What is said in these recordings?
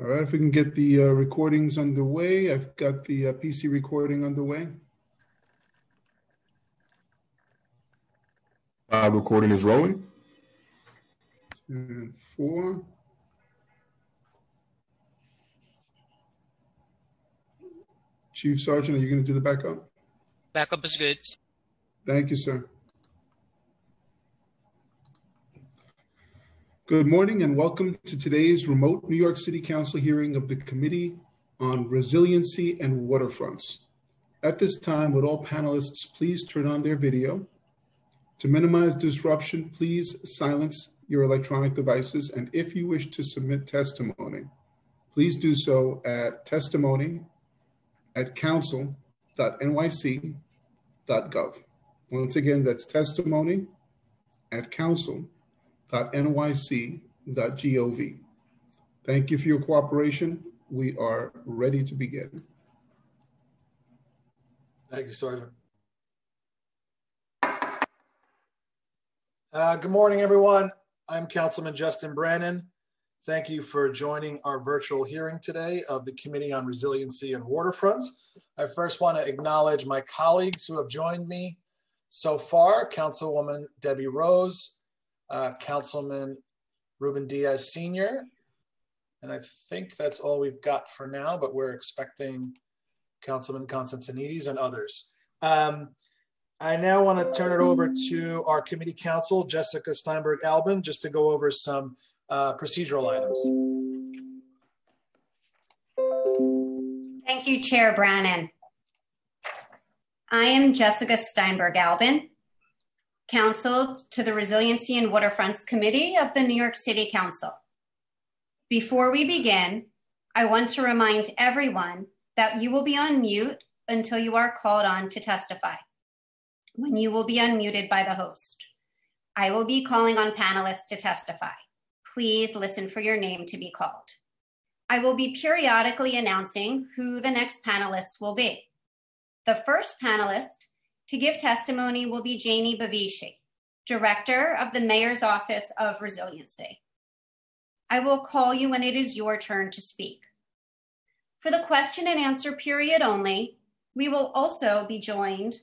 All right, if we can get the uh, recordings underway. I've got the uh, PC recording underway. Uh, recording is rolling. And four. Chief Sergeant, are you going to do the backup? Backup is good. Thank you, sir. Good morning and welcome to today's remote New York City Council hearing of the Committee on Resiliency and Waterfronts. At this time, would all panelists please turn on their video? To minimize disruption, please silence your electronic devices. And if you wish to submit testimony, please do so at testimony at council.nyc.gov. Once again, that's testimony at council.nyc.gov. Thank you for your cooperation. We are ready to begin. Thank you, Sergeant. Uh, good morning, everyone. I'm Councilman Justin Brannan. Thank you for joining our virtual hearing today of the Committee on Resiliency and Waterfronts. I first want to acknowledge my colleagues who have joined me so far, Councilwoman Debbie Rose, uh, Councilman Ruben Diaz Sr., and I think that's all we've got for now, but we're expecting Councilman Constantinides and others. Um, I now want to turn it over to our committee counsel, Jessica Steinberg Albin, just to go over some uh, procedural items. Thank you, Chair Brannan. I am Jessica Steinberg Albin, counsel to the Resiliency and Waterfronts Committee of the New York City Council. Before we begin, I want to remind everyone that you will be on mute until you are called on to testify when you will be unmuted by the host. I will be calling on panelists to testify. Please listen for your name to be called. I will be periodically announcing who the next panelists will be. The first panelist to give testimony will be Jainey Bavishi, Director of the Mayor's Office of Resiliency. I will call you when it is your turn to speak. For the question and answer period only, we will also be joined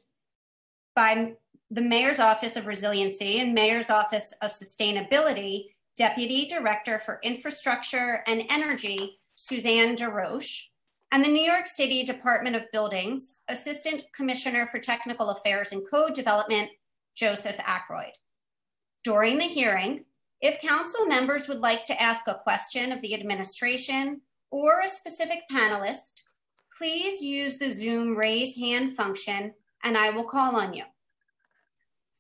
by the Mayor's Office of Resiliency and Mayor's Office of Sustainability, Deputy Director for Infrastructure and Energy, Susanne DesRoches, and the New York City Department of Buildings, Assistant Commissioner for Technical Affairs and Code Development, Joseph Ackroyd. During the hearing, if council members would like to ask a question of the administration or a specific panelist, please use the Zoom raise hand function and I will call on you.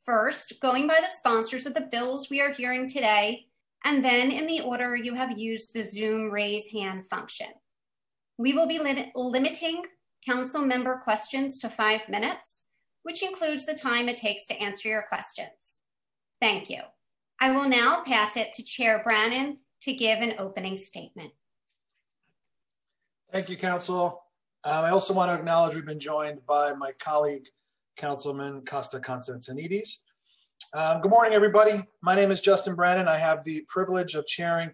First, going by the sponsors of the bills we are hearing today, and then in the order you have used the Zoom raise hand function. We will be li limiting council member questions to five minutes, which includes the time it takes to answer your questions. Thank you. I will now pass it to Chair Brannan to give an opening statement. Thank you, Council. Um, I also want to acknowledge we've been joined by my colleague, Councilman Costa Constantinides. Um, good morning, everybody. My name is Justin Brannan. I have the privilege of chairing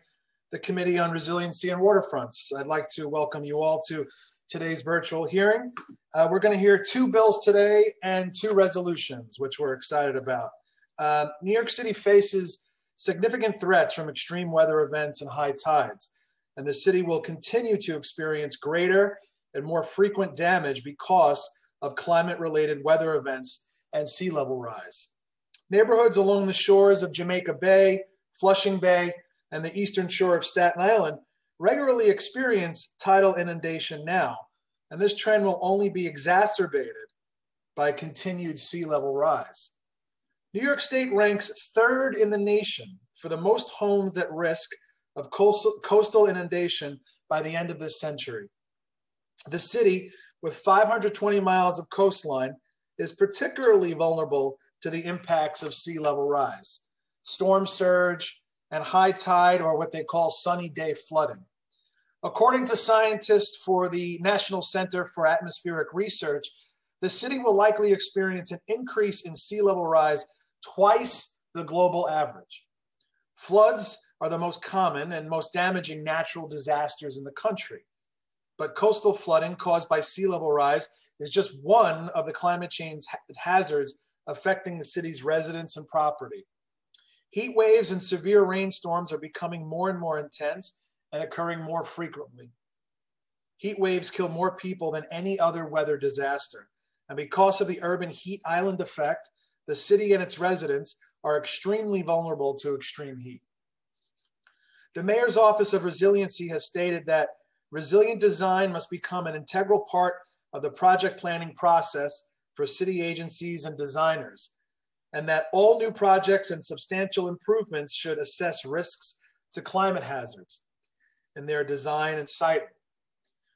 the Committee on Resiliency and Waterfronts. I'd like to welcome you all to today's virtual hearing. Uh, we're going to hear two bills today and two resolutions, which we're excited about. Uh, New York City faces significant threats from extreme weather events and high tides, and the city will continue to experience greater and more frequent damage because of climate related weather events and sea level rise. Neighborhoods along the shores of Jamaica Bay, Flushing Bay, and the eastern shore of Staten Island regularly experience tidal inundation now, and this trend will only be exacerbated by continued sea level rise. New York State ranks third in the nation for the most homes at risk of coastal inundation by the end of this century. The city, with 520 miles of coastline, is particularly vulnerable to the impacts of sea level rise, storm surge, and high tide, or what they call sunny day flooding. According to scientists for the National Center for Atmospheric Research, the city will likely experience an increase in sea level rise twice the global average. Floods are the most common and most damaging natural disasters in the country. But coastal flooding caused by sea level rise is just one of the climate change hazards affecting the city's residents and property. Heat waves and severe rainstorms are becoming more and more intense and occurring more frequently. Heat waves kill more people than any other weather disaster. And because of the urban heat island effect, the city and its residents are extremely vulnerable to extreme heat. The Mayor's Office of Resiliency has stated that resilient design must become an integral part of the project planning process for city agencies and designers, and that all new projects and substantial improvements should assess risks to climate hazards in their design and siting.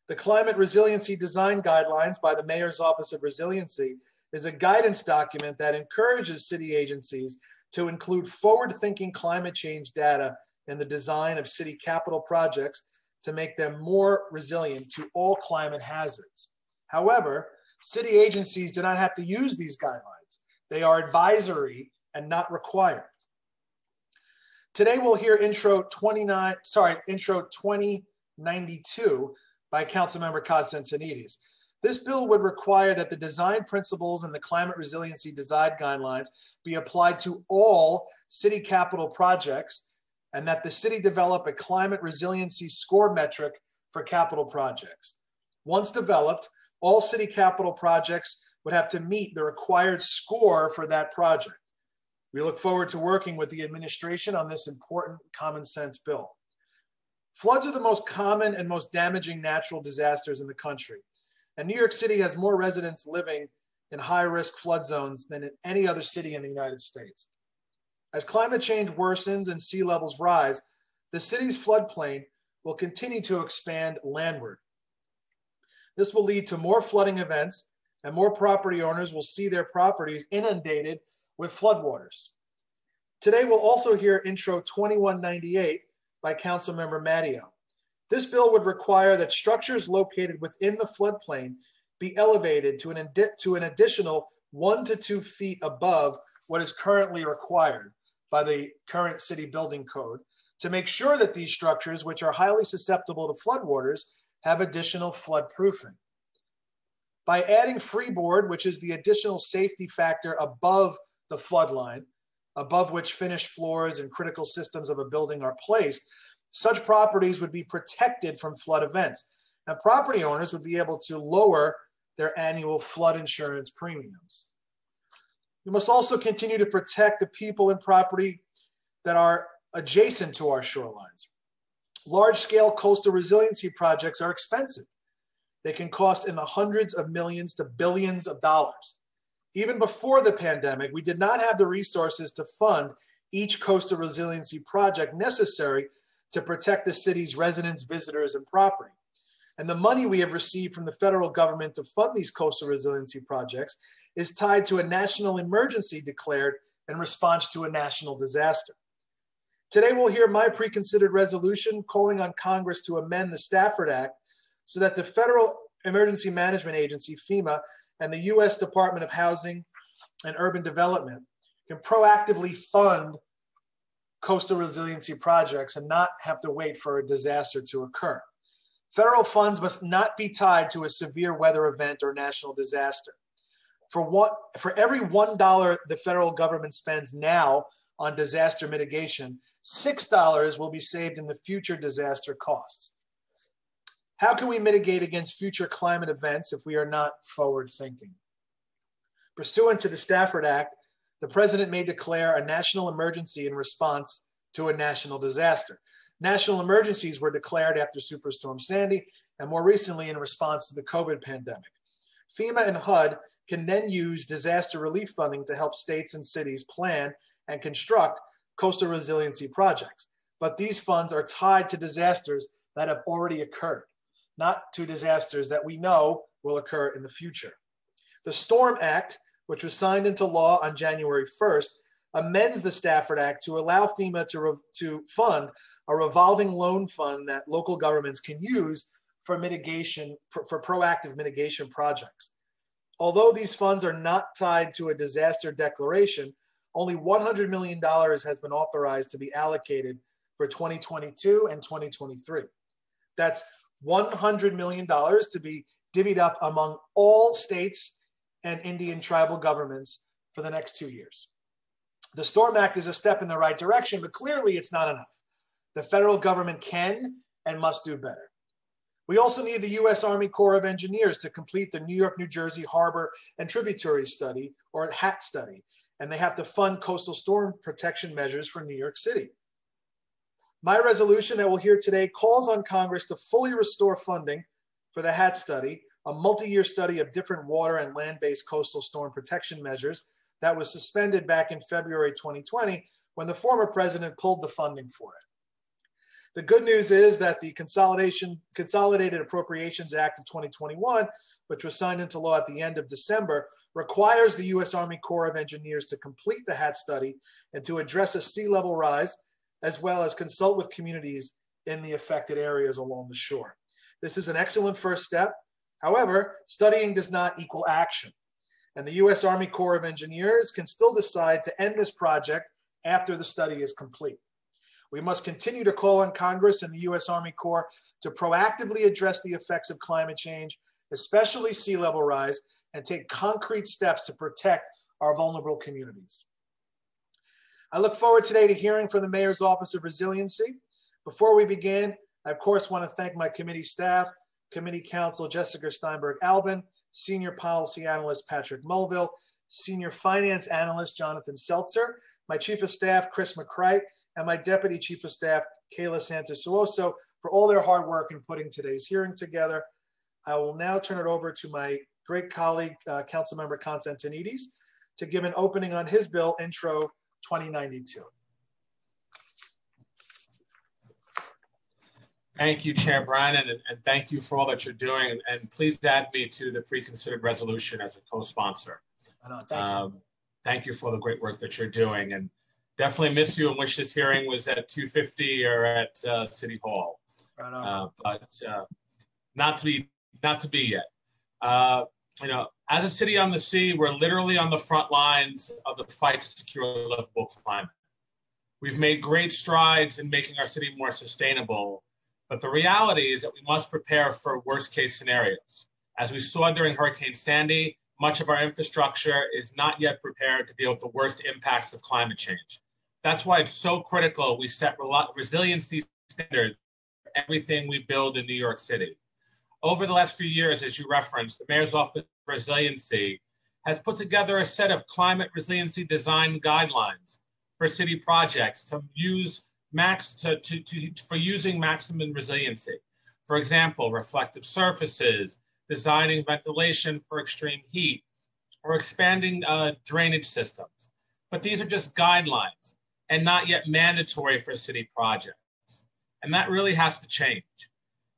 The Climate Resiliency Design Guidelines by the Mayor's Office of Resiliency is a guidance document that encourages city agencies to include forward-thinking climate change data in the design of city capital projects to make them more resilient to all climate hazards. However, city agencies do not have to use these guidelines. They are advisory and not required. Today we'll hear intro 29, sorry, intro 2092 by Councilmember Constantinides. This bill would require that the design principles and the climate resiliency design guidelines be applied to all city capital projects and that the city develop a climate resiliency score metric for capital projects. Once developed, all city capital projects would have to meet the required score for that project. We look forward to working with the administration on this important common sense bill. Floods are the most common and most damaging natural disasters in the country. And New York City has more residents living in high risk flood zones than in any other city in the United States. As climate change worsens and sea levels rise, the city's floodplain will continue to expand landward. This will lead to more flooding events and more property owners will see their properties inundated with floodwaters. Today, we'll also hear Intro 2198 by Councilmember Matteo. This bill would require that structures located within the floodplain be elevated to an, to an additional one to two feet above what is currently required by the current city building code to make sure that these structures, which are highly susceptible to floodwaters, have additional flood proofing. By adding freeboard, which is the additional safety factor above the flood line, above which finished floors and critical systems of a building are placed, such properties would be protected from flood events. And property owners would be able to lower their annual flood insurance premiums. We must also continue to protect the people and property that are adjacent to our shorelines. Large scale coastal resiliency projects are expensive. They can cost in the hundreds of millions to billions of dollars. Even before the pandemic, we did not have the resources to fund each coastal resiliency project necessary to protect the city's residents, visitors, and property. And the money we have received from the federal government to fund these coastal resiliency projects is tied to a national emergency declared in response to a national disaster. Today, we'll hear my preconsidered resolution calling on Congress to amend the Stafford Act so that the Federal Emergency Management Agency, FEMA, and the US Department of Housing and Urban Development can proactively fund coastal resiliency projects and not have to wait for a disaster to occur. Federal funds must not be tied to a severe weather event or national disaster. For, what, for every $1 the federal government spends now on disaster mitigation, $6 will be saved in the future disaster costs. How can we mitigate against future climate events if we are not forward thinking? Pursuant to the Stafford Act, the president may declare a national emergency in response to a national disaster. National emergencies were declared after Superstorm Sandy and more recently in response to the COVID pandemic. FEMA and HUD can then use disaster relief funding to help states and cities plan and construct coastal resiliency projects. But these funds are tied to disasters that have already occurred, not to disasters that we know will occur in the future. The STORM Act, which was signed into law on January 1st, amends the Stafford Act to allow FEMA to, to fund a revolving loan fund that local governments can use for mitigation, for, for proactive mitigation projects. Although these funds are not tied to a disaster declaration, only $100 million has been authorized to be allocated for 2022 and 2023. That's $100 million to be divvied up among all states and Indian tribal governments for the next two years. The Storm Act is a step in the right direction, but clearly it's not enough. The federal government can and must do better. We also need the U.S. Army Corps of Engineers to complete the New York, New Jersey Harbor and Tributary Study, or HAT study, and they have to fund coastal storm protection measures for New York City. My resolution that we'll hear today calls on Congress to fully restore funding for the HAT study, a multi-year study of different water and land-based coastal storm protection measures that was suspended back in February 2020 when the former president pulled the funding for it. The good news is that the Consolidation, Consolidated Appropriations Act of 2021, which was signed into law at the end of December, requires the U.S. Army Corps of Engineers to complete the HAT study and to address a sea level rise, as well as consult with communities in the affected areas along the shore. This is an excellent first step. However, studying does not equal action. And the U.S. Army Corps of Engineers can still decide to end this project after the study is complete. We must continue to call on Congress and the U.S. Army Corps to proactively address the effects of climate change, especially sea level rise, and take concrete steps to protect our vulnerable communities. I look forward today to hearing from the Mayor's Office of Resiliency. Before we begin, I of course want to thank my committee staff, Committee Counsel Jessica Steinberg Albin, Senior Policy Analyst Patrick Mulville, Senior Finance Analyst Jonathan Seltzer, my Chief of Staff Chris McCreight, and my Deputy Chief of Staff, Kayla Santasuoso, for all their hard work in putting today's hearing together. I will now turn it over to my great colleague, uh, Councilmember Constantinides, to give an opening on his bill, Intro 2092. Thank you, Chair Brannan, and, and, thank you for all that you're doing. And, and, please add me to the pre-considered resolution as a co-sponsor. Thank, um, thank you for the great work that you're doing. And definitely miss you and wish this hearing was at 250 or at uh, City Hall. Right uh, but uh, not to be not to be yet. Uh, you know, as a city on the sea, we're literally on the front lines of the fight to secure a livable climate. We've made great strides in making our city more sustainable, but the reality is that we must prepare for worst case scenarios. As we saw during Hurricane Sandy, much of our infrastructure is not yet prepared to deal with the worst impacts of climate change. That's why it's so critical we set resiliency standards for everything we build in New York City. Over the last few years, as you referenced, the Mayor's Office of Resiliency has put together a set of climate resiliency design guidelines for city projects to use max to, to, to, for using maximum resiliency. For example, reflective surfaces, designing ventilation for extreme heat, or expanding uh, drainage systems. But these are just guidelines and not yet mandatory for city projects. And that really has to change.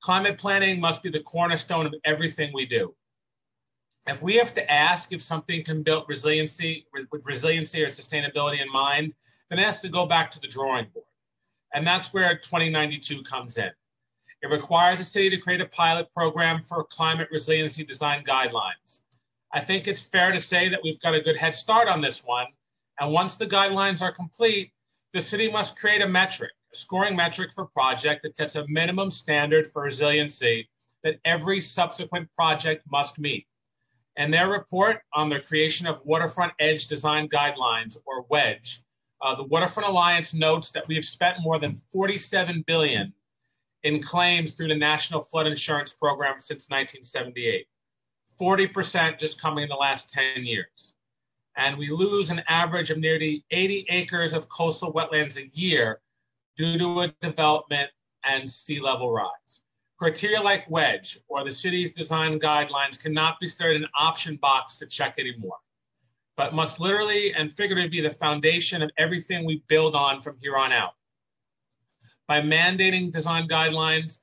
Climate planning must be the cornerstone of everything we do. If we have to ask if something can build resiliency with resiliency or sustainability in mind, then it has to go back to the drawing board. And that's where 2092 comes in. It requires the city to create a pilot program for climate resiliency design guidelines. I think it's fair to say that we've got a good head start on this one. And once the guidelines are complete, the city must create a metric, scoring metric for project that sets a minimum standard for resiliency that every subsequent project must meet. And their report on the creation of Waterfront Edge Design Guidelines, or WEDGE, uh, the Waterfront Alliance notes that we have spent more than 47 billion in claims through the National Flood Insurance Program since 1978. 40% just coming in the last 10 years and we lose an average of nearly 80 acres of coastal wetlands a year due to a development and sea level rise. Criteria like wedge or the city's design guidelines cannot be set in an option box to check anymore, but must literally and figuratively be the foundation of everything we build on from here on out. By mandating design guidelines,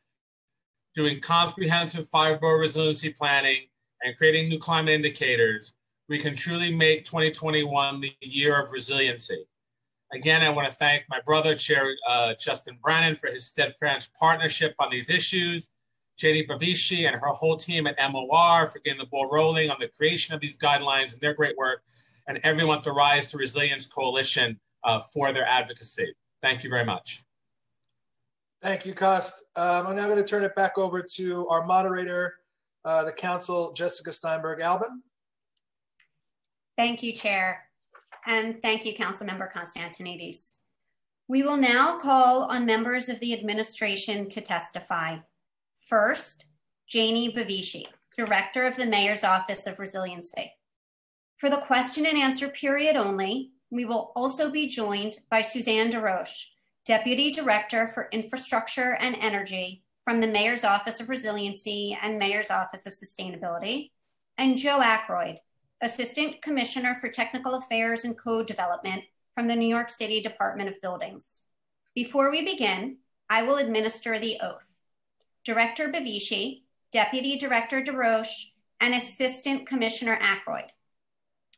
doing comprehensive five-borough resiliency planning, and creating new climate indicators, we can truly make 2021 the year of resiliency. Again, I want to thank my brother, Chair uh, Justin Brannan, for his steadfast partnership on these issues, Jenny Bavishi and her whole team at MOR for getting the ball rolling on the creation of these guidelines and their great work, and everyone at the Rise to Resilience Coalition uh, for their advocacy. Thank you very much. Thank you, Cost. Um, I'm now going to turn it back over to our moderator, uh, the council, Jessica Steinberg Albin. Thank you, Chair. And thank you, Councilmember Constantinides. We will now call on members of the administration to testify. First, Jainey Bavishi, Director of the Mayor's Office of Resiliency. For the question and answer period only, we will also be joined by Susanne DesRoches, Deputy Director for Infrastructure and Energy from the Mayor's Office of Resiliency and Mayor's Office of Sustainability, and Joe Ackroyd, Assistant Commissioner for Technical Affairs and Code Development from the New York City Department of Buildings. Before we begin, I will administer the oath. Director Bavishi, Deputy Director DesRoches, and Assistant Commissioner Ackroyd.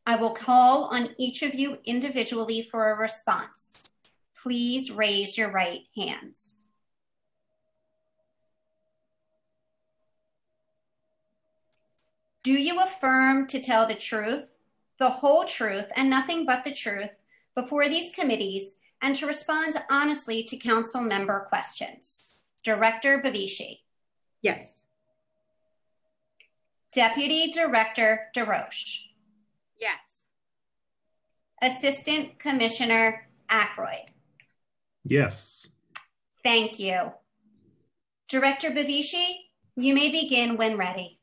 I will call on each of you individually for a response. Please raise your right hands. Do you affirm to tell the truth, the whole truth, and nothing but the truth before these committees and to respond honestly to council member questions? Director Bavishi. Yes. Deputy Director DesRoches. Yes. Assistant Commissioner Ackroyd. Yes. Thank you. Director Bavishi, you may begin when ready.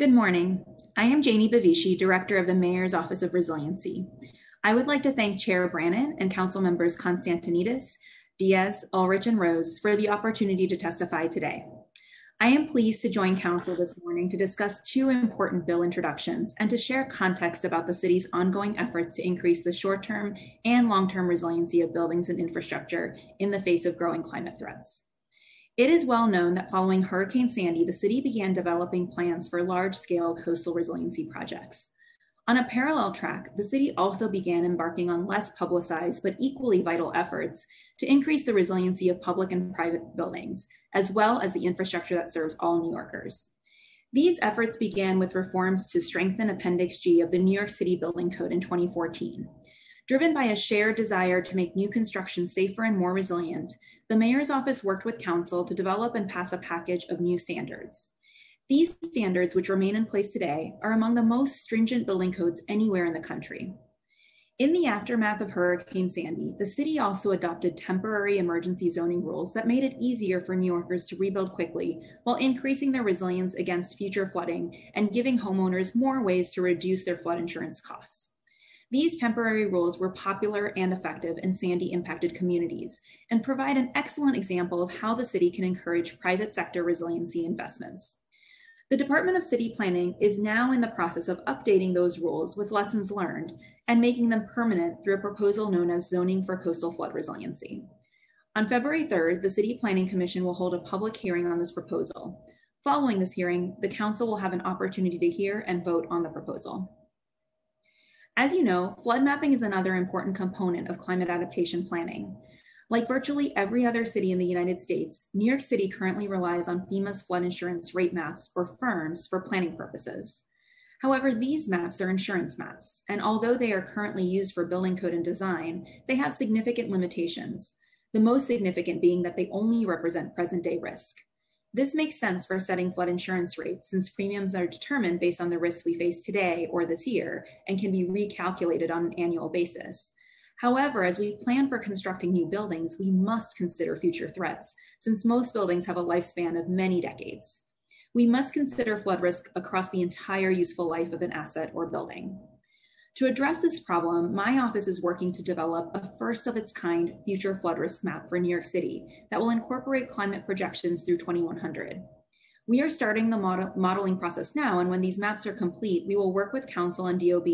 Good morning. I am Jainey Bavishi, Director of the Mayor's Office of Resiliency. I would like to thank Chair Brannan and Council members Constantinides, Diaz, Ulrich, and Rose for the opportunity to testify today. I am pleased to join Council this morning to discuss two important bill introductions and to share context about the city's ongoing efforts to increase the short-term and long-term resiliency of buildings and infrastructure in the face of growing climate threats. It is well known that following Hurricane Sandy, the city began developing plans for large-scale coastal resiliency projects. On a parallel track, the city also began embarking on less publicized but equally vital efforts to increase the resiliency of public and private buildings, as well as the infrastructure that serves all New Yorkers. These efforts began with reforms to strengthen Appendix G of the New York City Building Code in 2014. Driven by a shared desire to make new construction safer and more resilient, the mayor's office worked with council to develop and pass a package of new standards. These standards, which remain in place today, are among the most stringent building codes anywhere in the country. In the aftermath of Hurricane Sandy, the city also adopted temporary emergency zoning rules that made it easier for New Yorkers to rebuild quickly while increasing their resilience against future flooding and giving homeowners more ways to reduce their flood insurance costs. These temporary rules were popular and effective in Sandy impacted communities and provide an excellent example of how the city can encourage private sector resiliency investments. The Department of City Planning is now in the process of updating those rules with lessons learned and making them permanent through a proposal known as Zoning for Coastal Flood Resiliency. On February 3rd, the City Planning Commission will hold a public hearing on this proposal. Following this hearing, the Council will have an opportunity to hear and vote on the proposal. As you know, flood mapping is another important component of climate adaptation planning. Like virtually every other city in the United States, New York City currently relies on FEMA's flood insurance rate maps or FIRMs for planning purposes. However, these maps are insurance maps, and although they are currently used for building code and design, they have significant limitations, the most significant being that they only represent present day risk. This makes sense for setting flood insurance rates since premiums are determined based on the risks we face today or this year and can be recalculated on an annual basis. However, as we plan for constructing new buildings, we must consider future threats, since most buildings have a lifespan of many decades. We must consider flood risk across the entire useful life of an asset or building. To address this problem, my office is working to develop a first of its kind future flood risk map for New York City that will incorporate climate projections through 2100. We are starting the model modeling process now, and when these maps are complete, we will work with Council and DOB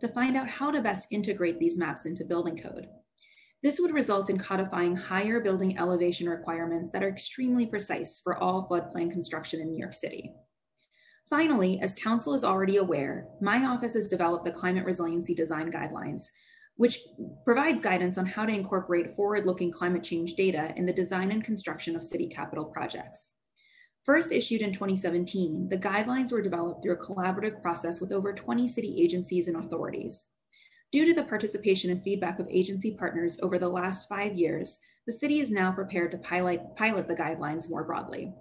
to find out how to best integrate these maps into building code. This would result in codifying higher building elevation requirements that are extremely precise for all floodplain construction in New York City. Finally, as Council is already aware, my office has developed the Climate Resiliency Design Guidelines, which provides guidance on how to incorporate forward-looking climate change data in the design and construction of city capital projects. First issued in 2017, the guidelines were developed through a collaborative process with over 20 city agencies and authorities. Due to the participation and feedback of agency partners over the last five years, the city is now prepared to pilot, pilot the guidelines more broadly.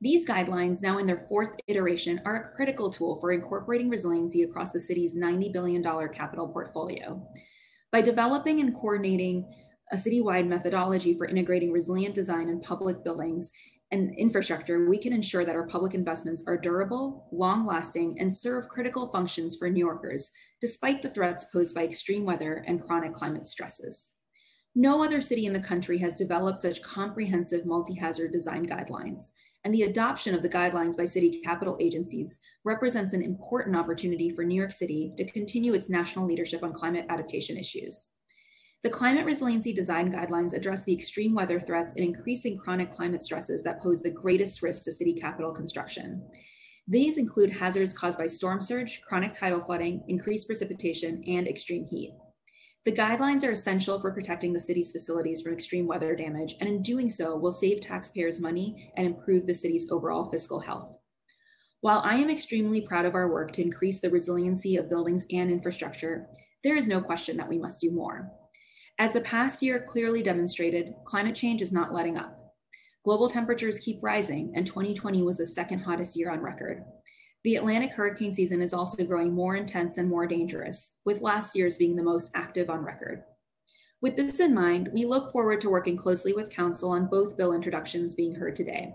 These guidelines, now in their fourth iteration, are a critical tool for incorporating resiliency across the city's $90 billion capital portfolio. By developing and coordinating a citywide methodology for integrating resilient design in public buildings and infrastructure, we can ensure that our public investments are durable, long lasting, and serve critical functions for New Yorkers, despite the threats posed by extreme weather and chronic climate stresses. No other city in the country has developed such comprehensive multi hazard design guidelines, and the adoption of the guidelines by city capital agencies represents an important opportunity for New York City to continue its national leadership on climate adaptation issues. The climate resiliency design guidelines address the extreme weather threats and increasing chronic climate stresses that pose the greatest risk to city capital construction. These include hazards caused by storm surge, chronic tidal flooding, increased precipitation, and extreme heat. The guidelines are essential for protecting the city's facilities from extreme weather damage, and in doing so, will save taxpayers money and improve the city's overall fiscal health. While I am extremely proud of our work to increase the resiliency of buildings and infrastructure, there is no question that we must do more. As the past year clearly demonstrated, climate change is not letting up. Global temperatures keep rising, and 2020 was the second hottest year on record. The Atlantic hurricane season is also growing more intense and more dangerous, with last year's being the most active on record. With this in mind, we look forward to working closely with Council on both bill introductions being heard today.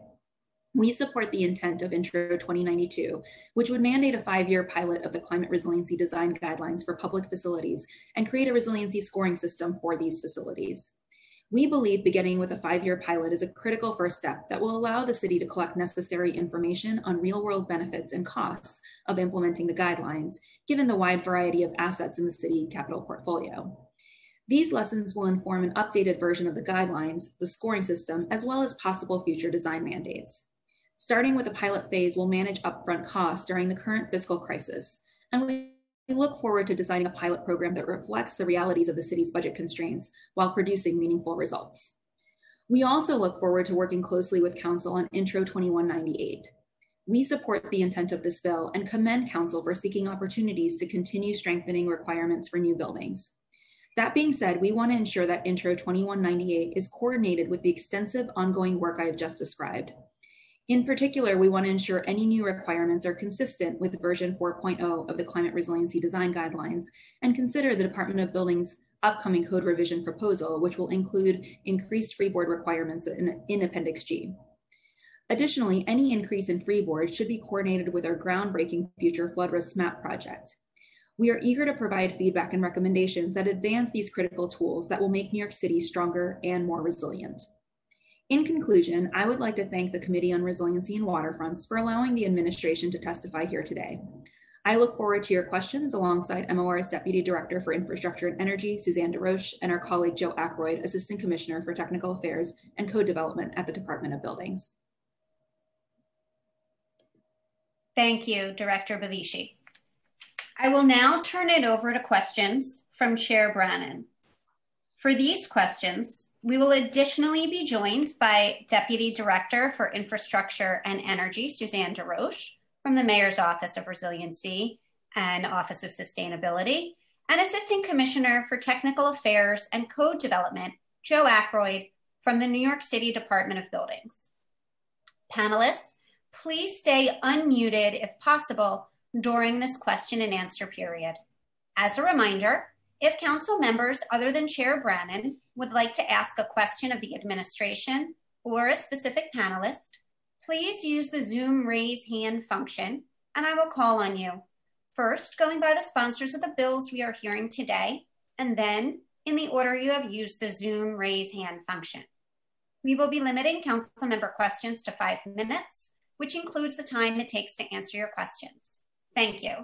We support the intent of Intro 2092, which would mandate a five-year pilot of the climate resiliency design guidelines for public facilities and create a resiliency scoring system for these facilities. We believe beginning with a five-year pilot is a critical first step that will allow the city to collect necessary information on real-world benefits and costs of implementing the guidelines, given the wide variety of assets in the city capital portfolio. These lessons will inform an updated version of the guidelines, the scoring system, as well as possible future design mandates. Starting with a pilot phase, we'll manage upfront costs during the current fiscal crisis, and we look forward to designing a pilot program that reflects the realities of the city's budget constraints while producing meaningful results. We also look forward to working closely with Council on Intro 2198. We support the intent of this bill and commend Council for seeking opportunities to continue strengthening requirements for new buildings. That being said, we want to ensure that Intro 2198 is coordinated with the extensive ongoing work I have just described. In particular, we want to ensure any new requirements are consistent with version 4.0 of the Climate Resiliency Design Guidelines and consider the Department of Buildings upcoming code revision proposal, which will include increased freeboard requirements in, in Appendix G. Additionally, any increase in freeboard should be coordinated with our groundbreaking future flood risk map project. We are eager to provide feedback and recommendations that advance these critical tools that will make New York City stronger and more resilient. In conclusion, I would like to thank the Committee on Resiliency and Waterfronts for allowing the administration to testify here today. I look forward to your questions alongside MOR's Deputy Director for Infrastructure and Energy, Susanne DesRoches, and our colleague Joe Ackroyd, Assistant Commissioner for Technical Affairs and Code Development at the Department of Buildings. Thank you, Director Bavishi. I will now turn it over to questions from Chair Brannan. For these questions, we will additionally be joined by Deputy Director for Infrastructure and Energy, Susanne DesRoches, from the Mayor's Office of Resiliency and Office of Sustainability, and Assistant Commissioner for Technical Affairs and Code Development, Joe Ackroyd, from the New York City Department of Buildings. Panelists, please stay unmuted if possible during this question and answer period. As a reminder, if council members other than Chair Brannan would like to ask a question of the administration or a specific panelist, please use the Zoom raise hand function and I will call on you. First, going by the sponsors of the bills we are hearing today, and then in the order you have used the Zoom raise hand function. We will be limiting council member questions to five minutes, which includes the time it takes to answer your questions. Thank you.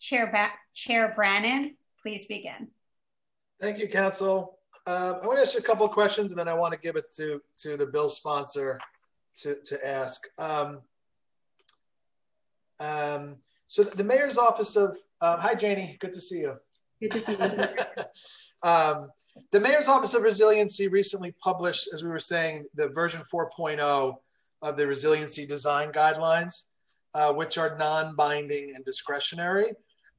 Chair, ba Chair Brannan, please begin. Thank you, Council. Um, I want to ask you a couple of questions, and then I want to give it to to the bill sponsor to to ask. Um, um, so the mayor's office of um, hi Jainey, good to see you. Good to see you. Um, the mayor's office of resiliency recently published, as we were saying, the version 4.0 of the resiliency design guidelines, uh, which are non-binding and discretionary.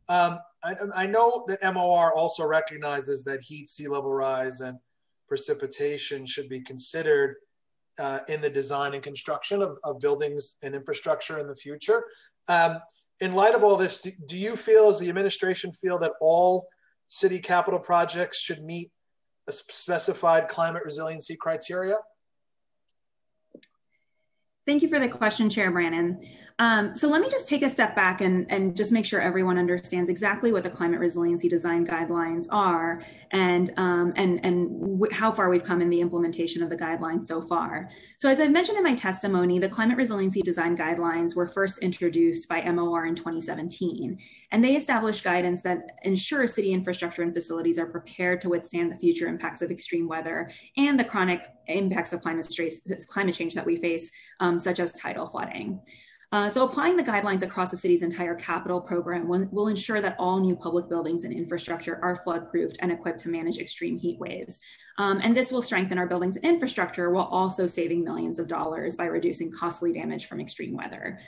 Um, I, I know that MOR also recognizes that heat, sea level rise, and precipitation should be considered uh, in the design and construction of, of, buildings and infrastructure in the future. Um, in light of all this, do, do you feel, as the administration feel, that all city capital projects should meet a specified climate resiliency criteria? Thank you for the question, Chair Brannan. Um, so let me just take a step back and, and just make sure everyone understands exactly what the climate resiliency design guidelines are and, um, and, and how far we've come in the implementation of the guidelines so far. So as I've mentioned in my testimony, the climate resiliency design guidelines were first introduced by MOR in 2017, and they establish guidance that ensure city infrastructure and facilities are prepared to withstand the future impacts of extreme weather and the chronic impacts of climate, climate change that we face, um, such as tidal flooding. Uh, so applying the guidelines across the city's entire capital program will, will, ensure that all new public buildings and infrastructure are flood proofed and equipped to manage extreme heat waves. Um, and this will strengthen our buildings and infrastructure while also saving millions of dollars by reducing costly damage from extreme weather.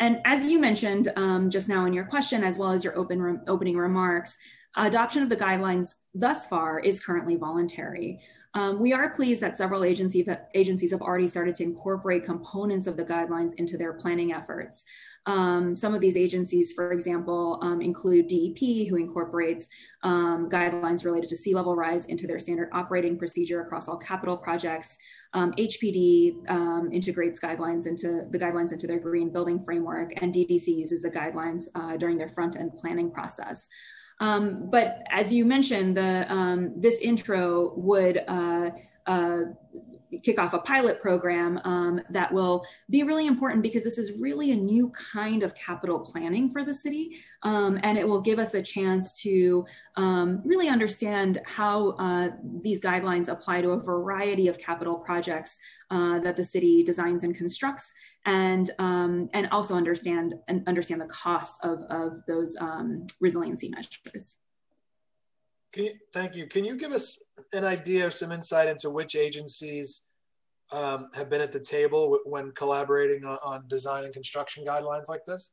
And as you mentioned um, just now in your question, as well as your open re opening remarks, adoption of the guidelines thus far is currently voluntary. Um, we are pleased that several agencies, agencies have already started to incorporate components of the guidelines into their planning efforts. Um, some of these agencies, for example, um, include DEP, who incorporates um, guidelines related to sea level rise into their standard operating procedure across all capital projects. HPD um, um, integrates guidelines into the guidelines into their green building framework, and DDC uses the guidelines uh, during their front end planning process. Um, but as you mentioned, the, um, this intro would uh, uh, kick off a pilot program um, that will be really important because this is really a new kind of capital planning for the city. Um, and it will give us a chance to um, really understand how uh, these guidelines apply to a variety of capital projects uh, that the city designs and constructs and, um, and also understand, and understand the costs of, of those um, resiliency measures. You, thank you. Can you give us an idea of some insight into which agencies um, have been at the table when collaborating on, on, design and construction guidelines like this?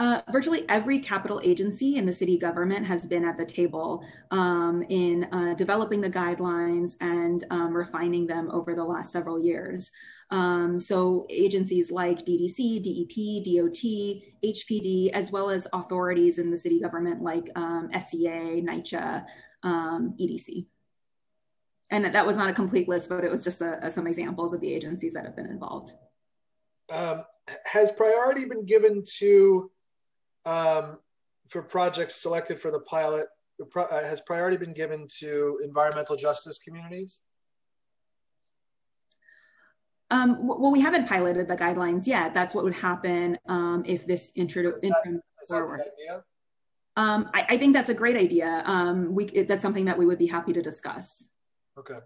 Uh, virtually every capital agency in the city government has been at the table um, in uh, developing the guidelines and um, refining them over the last several years. Um, so agencies like DDC, DEP, DOT, HPD, as well as authorities in the city government like um, SCA, NYCHA, um, EDC. And that was not a complete list, but it was just a, a, some examples of the agencies that have been involved. Um, has priority been given to, um, for projects selected for the pilot, uh, has priority been given to environmental justice communities? Um, well, we haven't piloted the guidelines yet. That's what would happen um, if this intro, is that, is forward. Um, I, I, think that's a great idea. Um, we, it, that's something that we would be happy to discuss. Okay.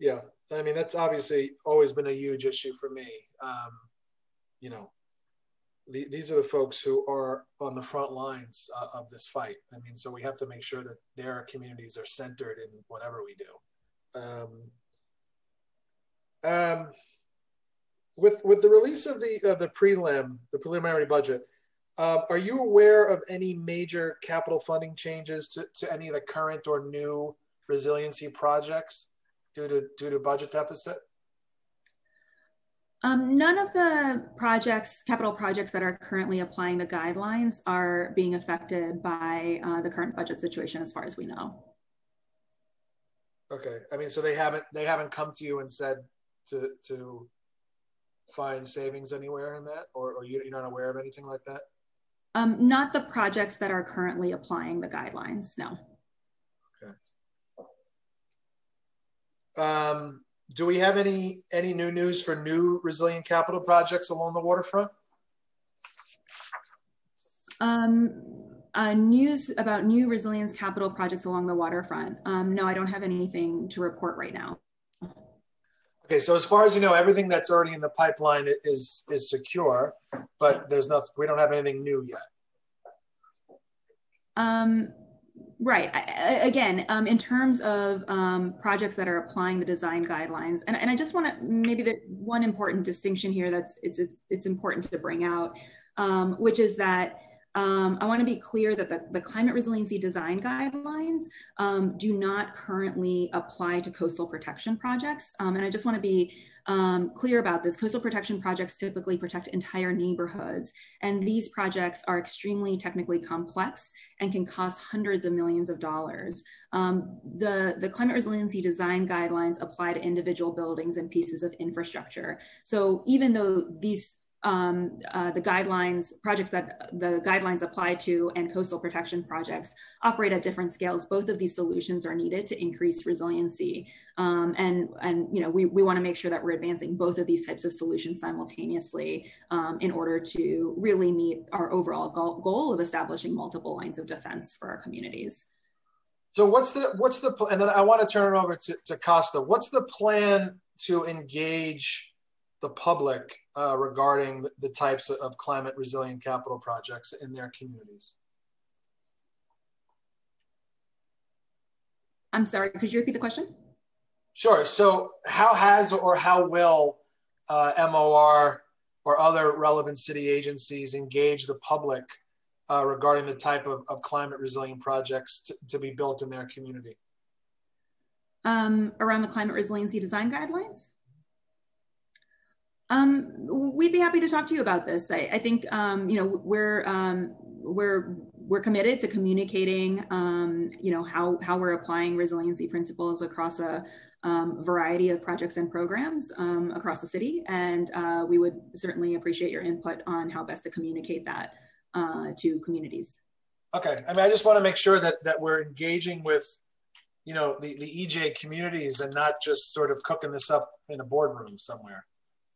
Yeah, I mean that's obviously always been a huge issue for me. Um, you know, the, these are the folks who are on the front lines uh, of this fight. I mean, so we have to make sure that their communities are centered in whatever we do. Um, um, with with the release of the of the prelim, the preliminary budget, um, are you aware of any major capital funding changes to, to any of the current or new resiliency projects due to due to budget deficit? Um, none of the projects, capital projects that are currently applying the guidelines are being affected by uh, the current budget situation as far as we know. Okay. I mean, so they haven't, they haven't come to you and said to, to find savings anywhere in that, or, or you're not aware of anything like that? Um, not the projects that are currently applying the guidelines, no. Okay. Um, do we have any any new news for new resilient capital projects along the waterfront? Um, uh, news about new resilience capital projects along the waterfront. Um, no, I don't have anything to report right now. Okay, so as far as you know, everything that's already in the pipeline is is secure, but there's nothing. We don't have anything new yet. Um, Right. I, again, um, in terms of um, projects that are applying the design guidelines, and, and I just want to maybe the one important distinction here that's it's it's it's important to bring out, um, which is that um, I want to be clear that the, the climate resiliency design guidelines um, do not currently apply to coastal protection projects. Um, and I just want to be um, clear about this. Coastal protection projects typically protect entire neighborhoods, and these projects are extremely technically complex and can cost hundreds of millions of dollars. Um, the, the climate resiliency design guidelines apply to individual buildings and pieces of infrastructure. So even though these um, uh, the guidelines, projects that the guidelines apply to and coastal protection projects operate at different scales. Both of these solutions are needed to increase resiliency. Um, and, and you know, we, we wanna make sure that we're advancing both of these types of solutions simultaneously um, in order to really meet our overall goal, of establishing multiple lines of defense for our communities. So what's the, what's the, and then I wanna turn it over to, to Costa. What's the plan to engage the public uh, regarding the types of climate resilient capital projects in their communities. I'm sorry, could you repeat the question? Sure. So, how has or how will uh, MOR or other relevant city agencies engage the public uh, regarding the type of, of climate resilient projects to, to, be built in their community? Um, around the climate resiliency design guidelines? Um, we'd be happy to talk to you about this. I, I think um, you know we're um, we're we're committed to communicating um, you know how how we're applying resiliency principles across a um, variety of projects and programs um, across the city, and uh, we would certainly appreciate your input on how best to communicate that uh, to communities. Okay, I mean, I just want to make sure that that we're engaging with you know the the EJ communities and not just sort of cooking this up in a boardroom somewhere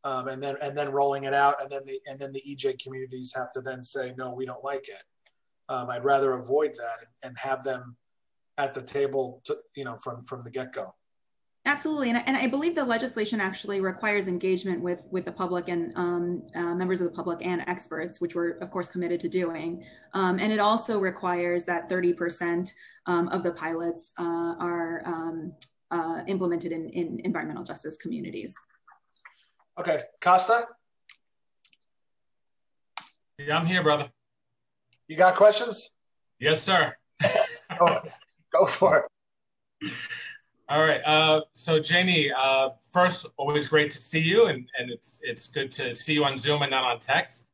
um, and then and then rolling it out, and then the and then the EJ communities have to then say no, we don't like it. Um, I'd rather avoid that and, have them at the table, to, you know, from from the get go. Absolutely, and I, and I believe the legislation actually requires engagement with with the public and um, uh, members of the public and experts, which we're of course committed to doing. Um, and it also requires that 30% um, of the pilots uh, are um, uh, implemented in, in environmental justice communities. Okay, Costa? Yeah, I'm here, brother. You got questions? Yes, sir. go, go for it. All right. Uh, so, Jainey, uh, first, always great to see you, and, and it's it's good to see you on Zoom and not on text.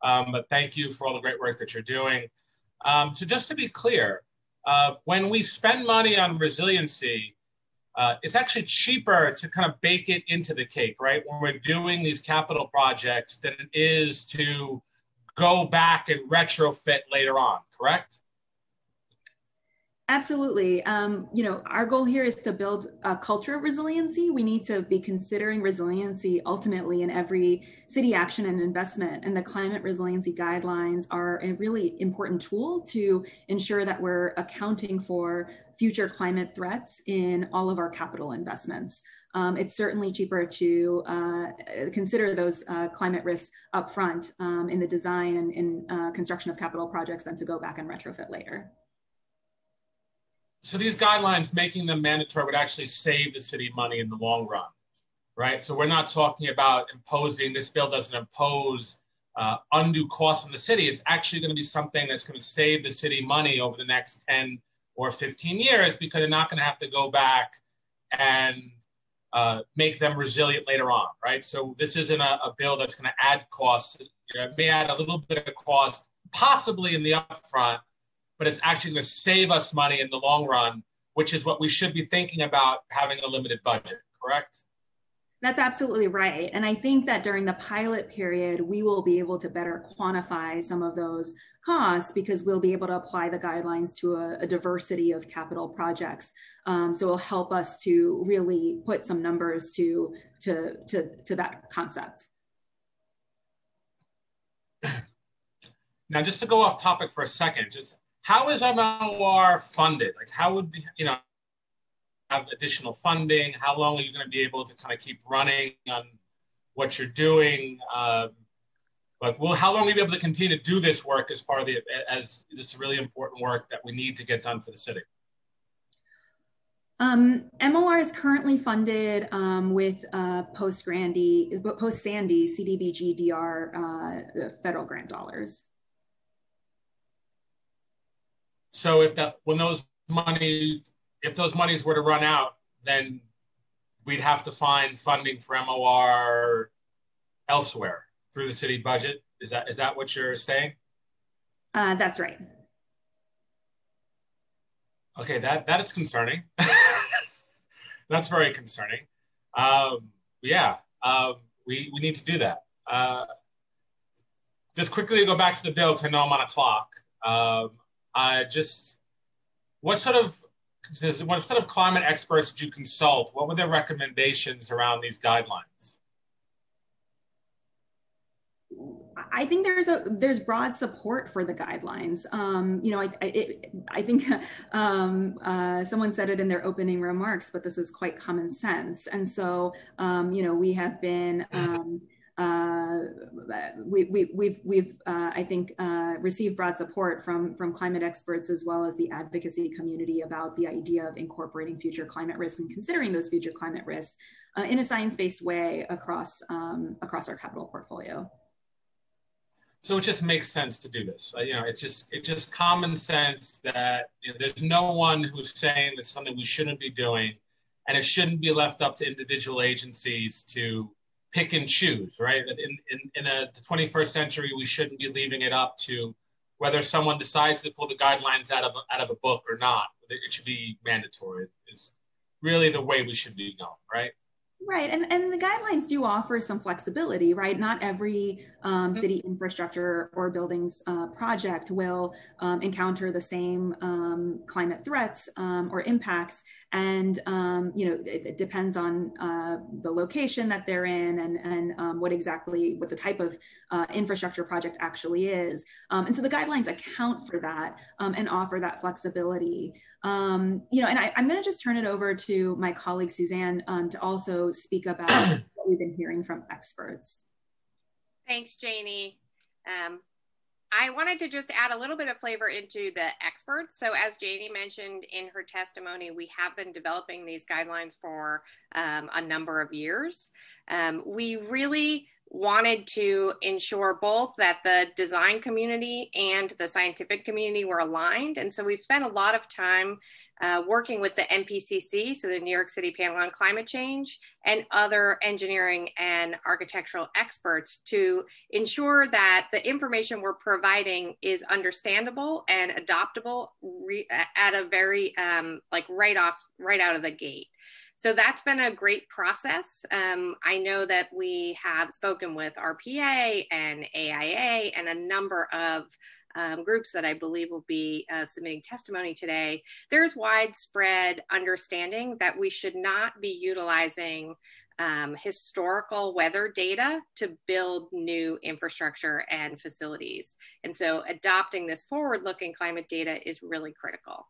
Um, but thank you for all the great work that you're doing. Um, so, just to be clear, uh, when we spend money on resiliency, uh, it's actually cheaper to kind of bake it into the cake, right? When we're doing these capital projects than it is to go back and retrofit later on, correct? Absolutely. Um, you know, our goal here is to build a culture of resiliency. We need to be considering resiliency ultimately in every city action and investment. And the climate resiliency guidelines are a really important tool to ensure that we're accounting for future climate threats in all of our capital investments. Um, it's certainly cheaper to uh, consider those uh, climate risks upfront um, in the design and in uh, construction of capital projects than to go back and retrofit later. So these guidelines, making them mandatory would actually save the city money in the long run, right? So we're not talking about imposing, this bill doesn't impose uh, undue costs on the city. It's actually going to be something that's going to save the city money over the next 10 or 15 years because they're not going to have to go back and uh, make them resilient later on, right? So this isn't a, a bill that's going to add costs. You know, it may add a little bit of cost, possibly in the upfront, but it's actually going to save us money in the long run, which is what we should be thinking about having a limited budget, correct? That's absolutely right. And I think that during the pilot period, we will be able to better quantify some of those costs because we'll be able to apply the guidelines to a, a diversity of capital projects. Um, so it'll help us to really put some numbers to, to, to, to that concept. Now, just to go off topic for a second, just how is MOR funded? Like, how would you know have additional funding? How long are you going to be able to kind of keep running on what you're doing? Uh, but will how long will you be able to continue to do this work as part of the as this really important work that we need to get done for the city? Um, MOR is currently funded um, with uh, post Grandy, post Sandy CDBG DR uh, federal grant dollars. So if that when those money if those monies were to run out, then we'd have to find funding for MOR elsewhere through the city budget. Is that is that what you're saying? Uh, that's right. Okay, that that is concerning. That's very concerning. Um, yeah, um, we we need to do that. Uh, just quickly go back to the bill because I know I'm on a clock. Um, I just what sort of what sort of climate experts did you consult? What were their recommendations around these guidelines? I think there's a there's broad support for the guidelines. Um, you know, I I, it, I think um, uh, someone said it in their opening remarks, but this is quite common sense. And so, um, you know, we have been. Uh, we, we, we've, we've uh, I think, uh, received broad support from, from climate experts as well as the advocacy community about the idea of incorporating future climate risks and considering those future climate risks uh, in a science-based way across, um, across our capital portfolio. So it just makes sense to do this. You know, it's just it's just common sense that you know, there's no one who's saying this is something we shouldn't be doing, and it shouldn't be left up to individual agencies to pick and choose. Right? In in, in a, the 21st century, we shouldn't be leaving it up to whether someone decides to pull the guidelines out of out of a book or not. It should be mandatory. Is really the way we should be going. Right? Right, and, and the guidelines do offer some flexibility, right? Not every um, mm-hmm. city infrastructure or buildings uh, project will um, encounter the same um, climate threats um, or impacts. And, um, you know, it, it depends on uh, the location that they're in and, and um, what exactly, what the type of uh, infrastructure project actually is. and so the guidelines account for that and offer that flexibility. Um, you know, and I, am going to just turn it over to my colleague Susanne um, to also speak about what we've been hearing from experts. Thanks, Jainey. Um, I wanted to just add a little bit of flavor into the experts. So, as Jainey mentioned in her testimony, we have been developing these guidelines for um, a number of years. Um, we really wanted to ensure both that the design community and the scientific community were aligned. And so we've spent a lot of time uh, working with the NPCC, so the New York City Panel on Climate Change, and other engineering and architectural experts to ensure that the information we're providing is understandable and adoptable at a very, um, like right off, right out of the gate. So that's been a great process. Um, I know that we have spoken with RPA and AIA and a number of um, groups that I believe will be uh, submitting testimony today. There's widespread understanding that we should not be utilizing um, historical weather data to build new infrastructure and facilities. And so adopting this forward looking climate data is really critical.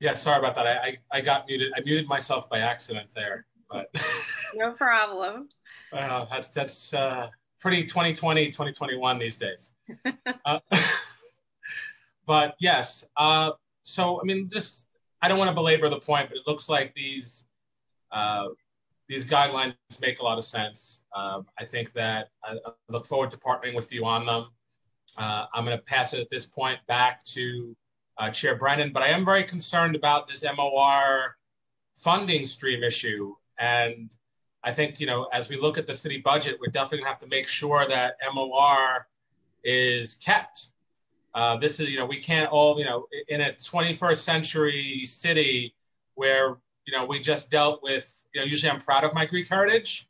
Yeah, sorry about that. I, I, I got muted. I muted myself by accident there, but no problem. Uh, that's that's uh, pretty 2020, 2021 these days. uh, but yes, uh, so I mean, just I don't want to belabor the point, but it looks like these uh, these guidelines make a lot of sense. Um, I think that I, I, look forward to partnering with you on them. Uh, I'm going to pass it at this point back to uh, Chair Brannan, but I am very concerned about this MOR funding stream issue. And I think, you know, as we look at the city budget, we're definitely gonna have to make sure that MOR is kept. Uh, this is, you know, we can't all, you know, in a 21st century city where, you know, we just dealt with, you know, usually I'm proud of my Greek heritage,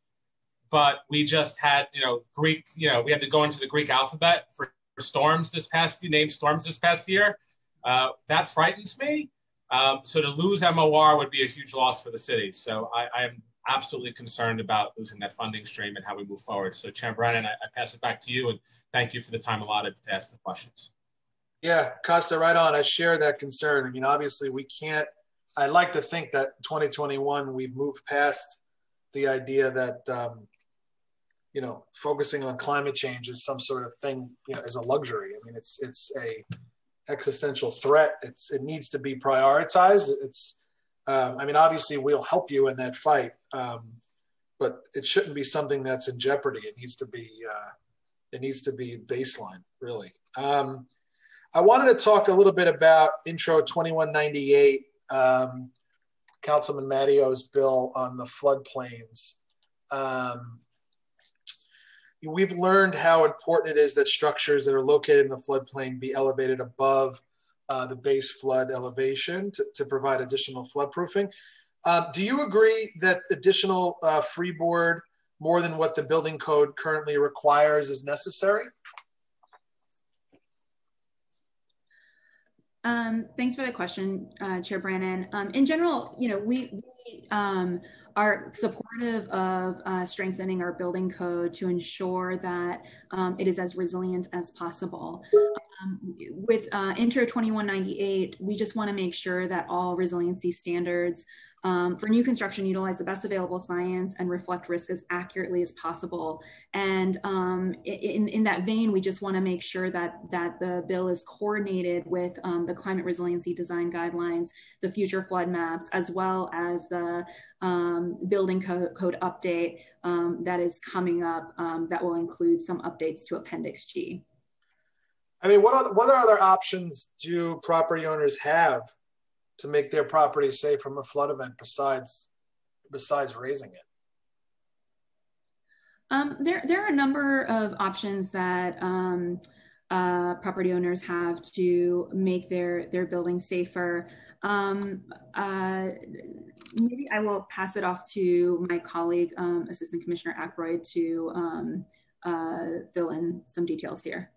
but we just had, you know, Greek, you know, we had to go into the Greek alphabet for storms this past, named storms this past year. Uh, that frightens me. Um, so to lose MOR would be a huge loss for the city. So I, am absolutely concerned about losing that funding stream and how we move forward. So Chair Brannan, I, I, pass it back to you and thank you for the time allotted to ask the questions. Yeah, Costa, right on. I share that concern. I mean, obviously we can't, I like to think that 2021, we've moved past the idea that, um, you know, focusing on climate change is some sort of thing, you know, is a luxury. I mean, it's, it's a, existential threat. It's it needs to be prioritized. It's um, I mean obviously we'll help you in that fight, um, but it shouldn't be something that's in jeopardy. It needs to be uh, it needs to be baseline really. Um, I wanted to talk a little bit about Intro 2198, um, Councilman Matteo's bill on the floodplains. Um, we've learned how important it is that structures that are located in the floodplain be elevated above uh, the base flood elevation to, to provide additional flood proofing. Um, do you agree that additional uh, freeboard, more than what the building code currently requires, is necessary? Um, thanks for the question, uh, Chair Brannan. Um, in general, you know, we, we um, are supportive of uh, strengthening our building code to ensure that um, it is as resilient as possible. Um, with uh, Intro 2198, we just want to make sure that all resiliency standards um, for new construction, utilize the best available science and reflect risk as accurately as possible. And um, in, in that vein, we just want to make sure that, that the bill is coordinated with um, the climate resiliency design guidelines, the future flood maps, as well as the um, building code, code update um, that is coming up that will include some updates to Appendix G. I mean, what other, what other options do property owners have to make their property safe from a flood event besides besides raising it? Um, there, there are a number of options that um, uh, property owners have to make their their building safer. Um, uh, maybe I will pass it off to my colleague, um, Assistant Commissioner Ackroyd, to um, uh, fill in some details here.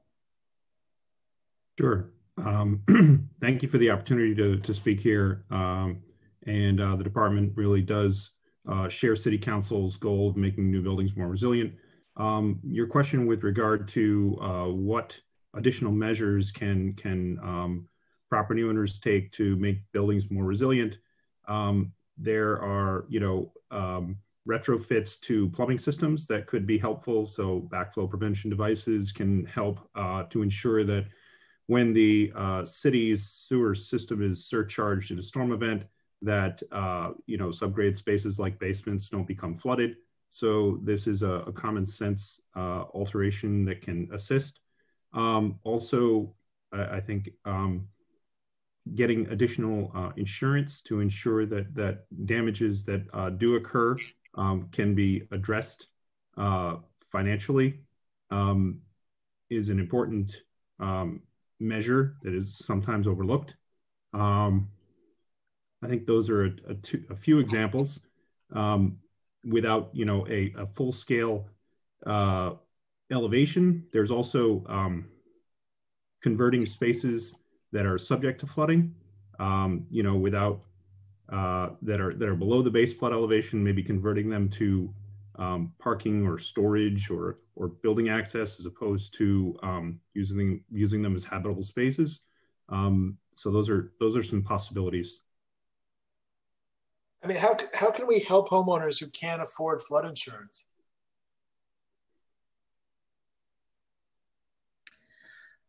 Sure. Um, thank you for the opportunity to, to speak here. Um, and uh, the department really does uh, share City Council's goal of making new buildings more resilient. Um, your question with regard to uh, what additional measures can can um, property owners take to make buildings more resilient? Um, there are, you know, um, retrofits to plumbing systems that could be helpful. So backflow prevention devices can help uh, to ensure that when the uh, city's sewer system is surcharged in a storm event, that uh, you know subgrade spaces like basements don't become flooded. So this is a, a common sense uh, alteration that can assist. Um, also, I, I think um, getting additional uh, insurance to ensure that that damages that uh, do occur um, can be addressed uh, financially um, is an important um, measure that is sometimes overlooked. Um, I think those are a, a, two, a few examples. Um, without you know a, a full scale uh, elevation, there's also um, converting spaces that are subject to flooding. Um, you know, without uh, that are that are below the base flood elevation, maybe converting them to um, parking or storage or or building access as opposed to um, using them, using them as habitable spaces. Um, so those are those are some possibilities. I mean, how how can we help homeowners who can't afford flood insurance?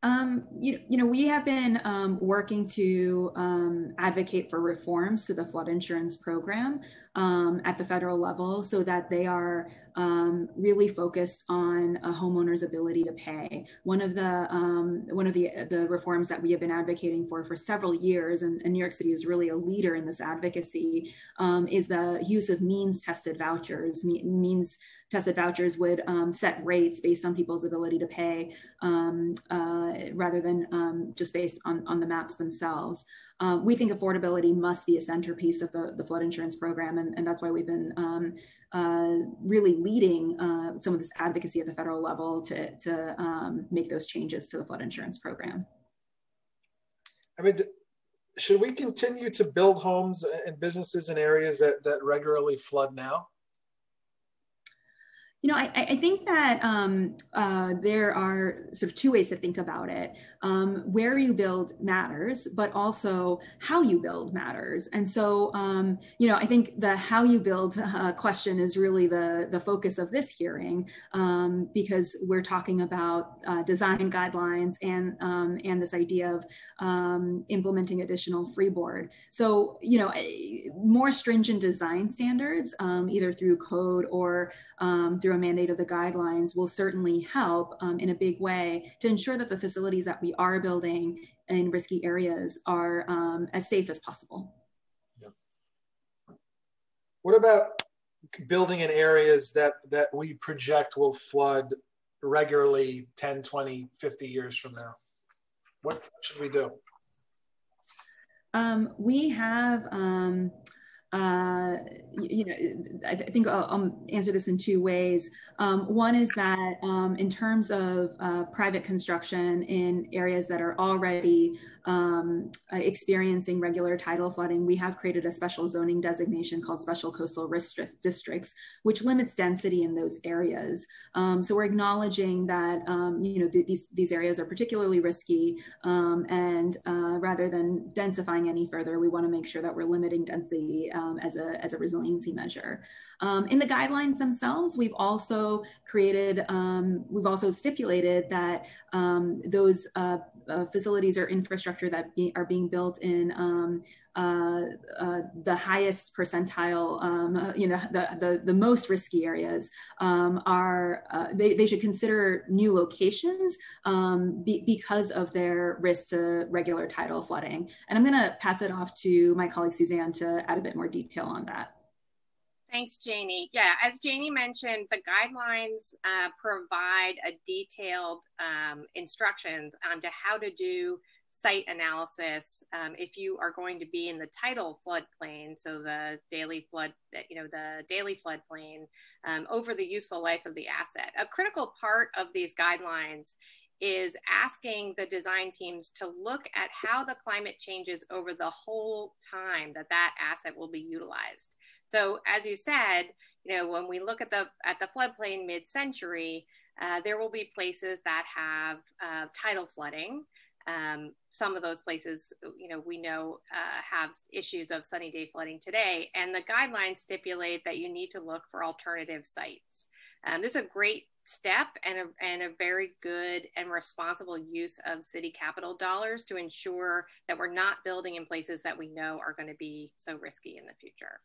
Um, you, you, know, we have been um, working to um, advocate for reforms to the flood insurance program um, at the federal level so that they are um, really focused on a homeowner's ability to pay. One of the um, one of the the reforms that we have been advocating for for several years, and, and New York City is really a leader in this advocacy, um, is the use of means tested vouchers. means tested vouchers would um, set rates based on people's ability to pay um, uh, rather than just based on, on the maps themselves. Um, we think affordability must be a centerpiece of the, the flood insurance program, and, and that's why we've been um, uh, really leading uh, some of this advocacy at the federal level to, to um, make those changes to the flood insurance program. I mean, should we continue to build homes and businesses in areas that, that regularly flood now? You know, I, I think that um, uh, there are sort of two ways to think about it. Um, where you build matters, but also how you build matters. And so, um, you know, I think the how you build uh, question is really the, the focus of this hearing um, because we're talking about uh, design guidelines and, um, and this idea of um, implementing additional freeboard. So, you know, more stringent design standards, either through code or through a mandate of the guidelines will certainly help um, in a big way to ensure that the facilities that we are building in risky areas are um, as safe as possible. What about building in areas that, that we project will flood regularly 10, 20, 50 years from now? What should we do? Um, we have um, uh, you know, I, th- I think I'll, I'll, answer this in two ways. Um, one is that um, in terms of uh, private construction in areas that are already um, uh, experiencing regular tidal flooding, we have created a special zoning designation called special coastal risk districts, which limits density in those areas. Um, so we're acknowledging that um, you know th- these these areas are particularly risky, um, and uh, rather than densifying any further, we want to make sure that we're limiting density um, as a as a resiliency measure. Um, in the guidelines themselves, we've also created, um, we've also stipulated that um, those uh, uh, facilities or infrastructure that be, are being built in um, uh, uh, the highest percentile, um, uh, you know, the, the, the most risky areas um, are, uh, they, they should consider new locations um, be, because of their risk to regular tidal flooding. And I'm gonna pass it off to my colleague Susanne to add a bit more detail on that. Thanks, Jainey. Yeah, as Jainey mentioned, the guidelines uh, provide a detailed um, instructions on to how to do site analysis um, if you are going to be in the tidal floodplain, so the daily flood, you know, the daily floodplain um, over the useful life of the asset. A critical part of these guidelines is asking the design teams to look at how the climate changes over the whole time that that asset will be utilized. So as you said, you know, when we look at the at the floodplain mid-century, uh, there will be places that have uh, tidal flooding. Um, some of those places, you know, we know uh, have issues of sunny day flooding today, and the guidelines stipulate that you need to look for alternative sites. Um, this is a great step and a, and a very good and responsible use of city capital dollars to ensure that we're not building in places that we know are going to be so risky in the future.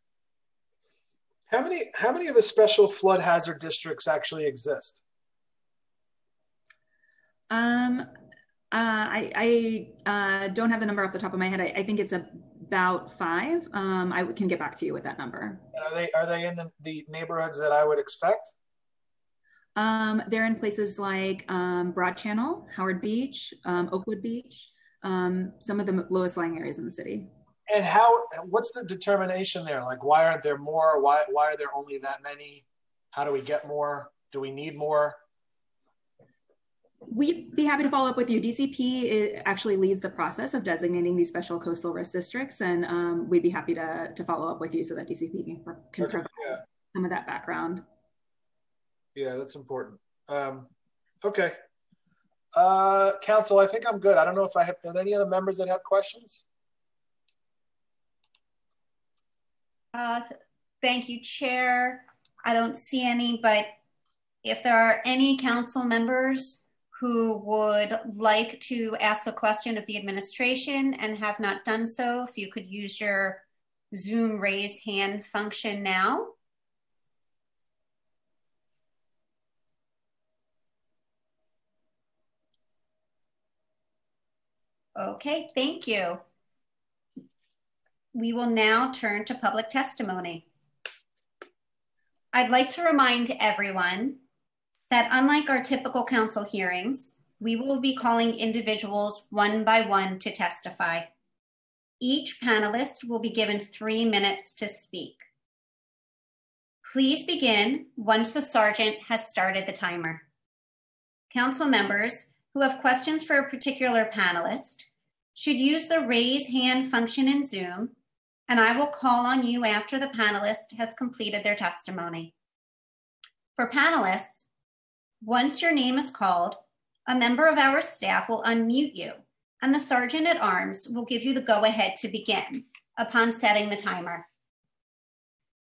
How many how many of the special flood hazard districts actually exist? Um, uh, I, I uh, don't have the number off the top of my head. I, I think it's about five. Um, I can get back to you with that number. Are they are they in the, the neighborhoods that I would expect? Um, they're in places like um, Broad Channel, Howard Beach, um, Oakwood Beach, um, some of the lowest lying areas in the city and how what's the determination there like why aren't there more why why are there only that many how do we get more do we need more We'd be happy to follow up with you. DCP actually leads the process of designating these special coastal risk districts, and um, we'd be happy to, to follow up with you so that DCP can, can okay, provide yeah. some of that background. Yeah, that's important. Um, okay. Uh, Council, I think I'm good. I don't know if I have, are there any other members that have questions? Uh, thank you, Chair. I don't see any, but if there are any council members who would like to ask a question of the administration and have not done so, if you could use your Zoom raise hand function now. Okay, thank you we will now turn to public testimony. I'd like to remind everyone that unlike our typical council hearings, we will be calling individuals one by one to testify. Each panelist will be given three minutes to speak. Please begin once the sergeant has started the timer. Council members who have questions for a particular panelist should use the raise hand function in Zoom and I will call on you after the panelist has completed their testimony. For panelists, once your name is called, a member of our staff will unmute you and the Sergeant at Arms will give you the go ahead to begin upon setting the timer.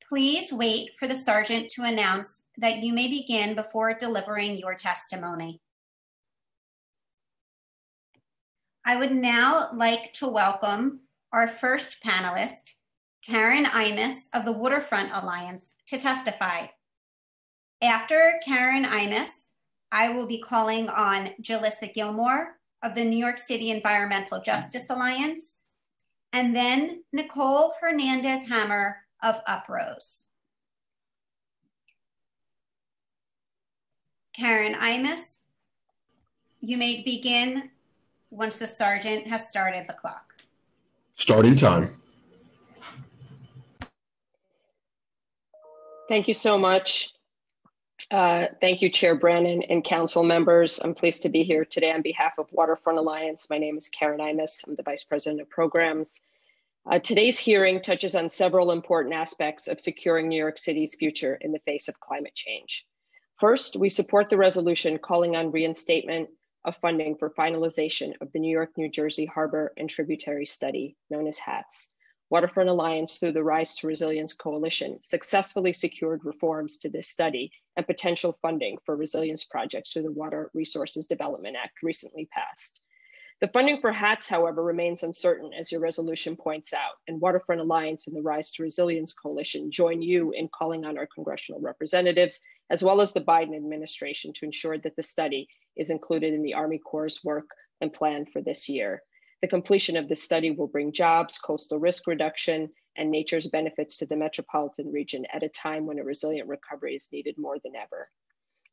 Please wait for the Sergeant to announce that you may begin before delivering your testimony. I would now like to welcome our first panelist, Karen Imas of the Waterfront Alliance, to testify. After Karen Imas, I will be calling on Jalissa Gilmore of the New York City Environmental Justice Alliance, and then Nicole Hernandez Hammer of Uprose. Karen Imas, you may begin once the sergeant has started the clock. Starting time. Thank you so much. Uh, thank you, Chair Brannan and council members. I'm pleased to be here today on behalf of Waterfront Alliance. My name is Karen Imas. I'm the Vice President of Programs. Uh, today's hearing touches on several important aspects of securing New York City's future in the face of climate change. First, we support the resolution calling on reinstatement of funding for finalization of the New York, New Jersey Harbor and Tributary Study, known as HATS. Waterfront Alliance, through the Rise to Resilience Coalition, successfully secured reforms to this study and potential funding for resilience projects through the Water Resources Development Act recently passed. The funding for HATS, however, remains uncertain, as your resolution points out, and Waterfront Alliance and the Rise to Resilience Coalition join you in calling on our congressional representatives, as well as the Biden administration, to ensure that the study is included in the Army Corps' work and plan for this year. The completion of this study will bring jobs, coastal risk reduction, and nature's benefits to the metropolitan region at a time when a resilient recovery is needed more than ever.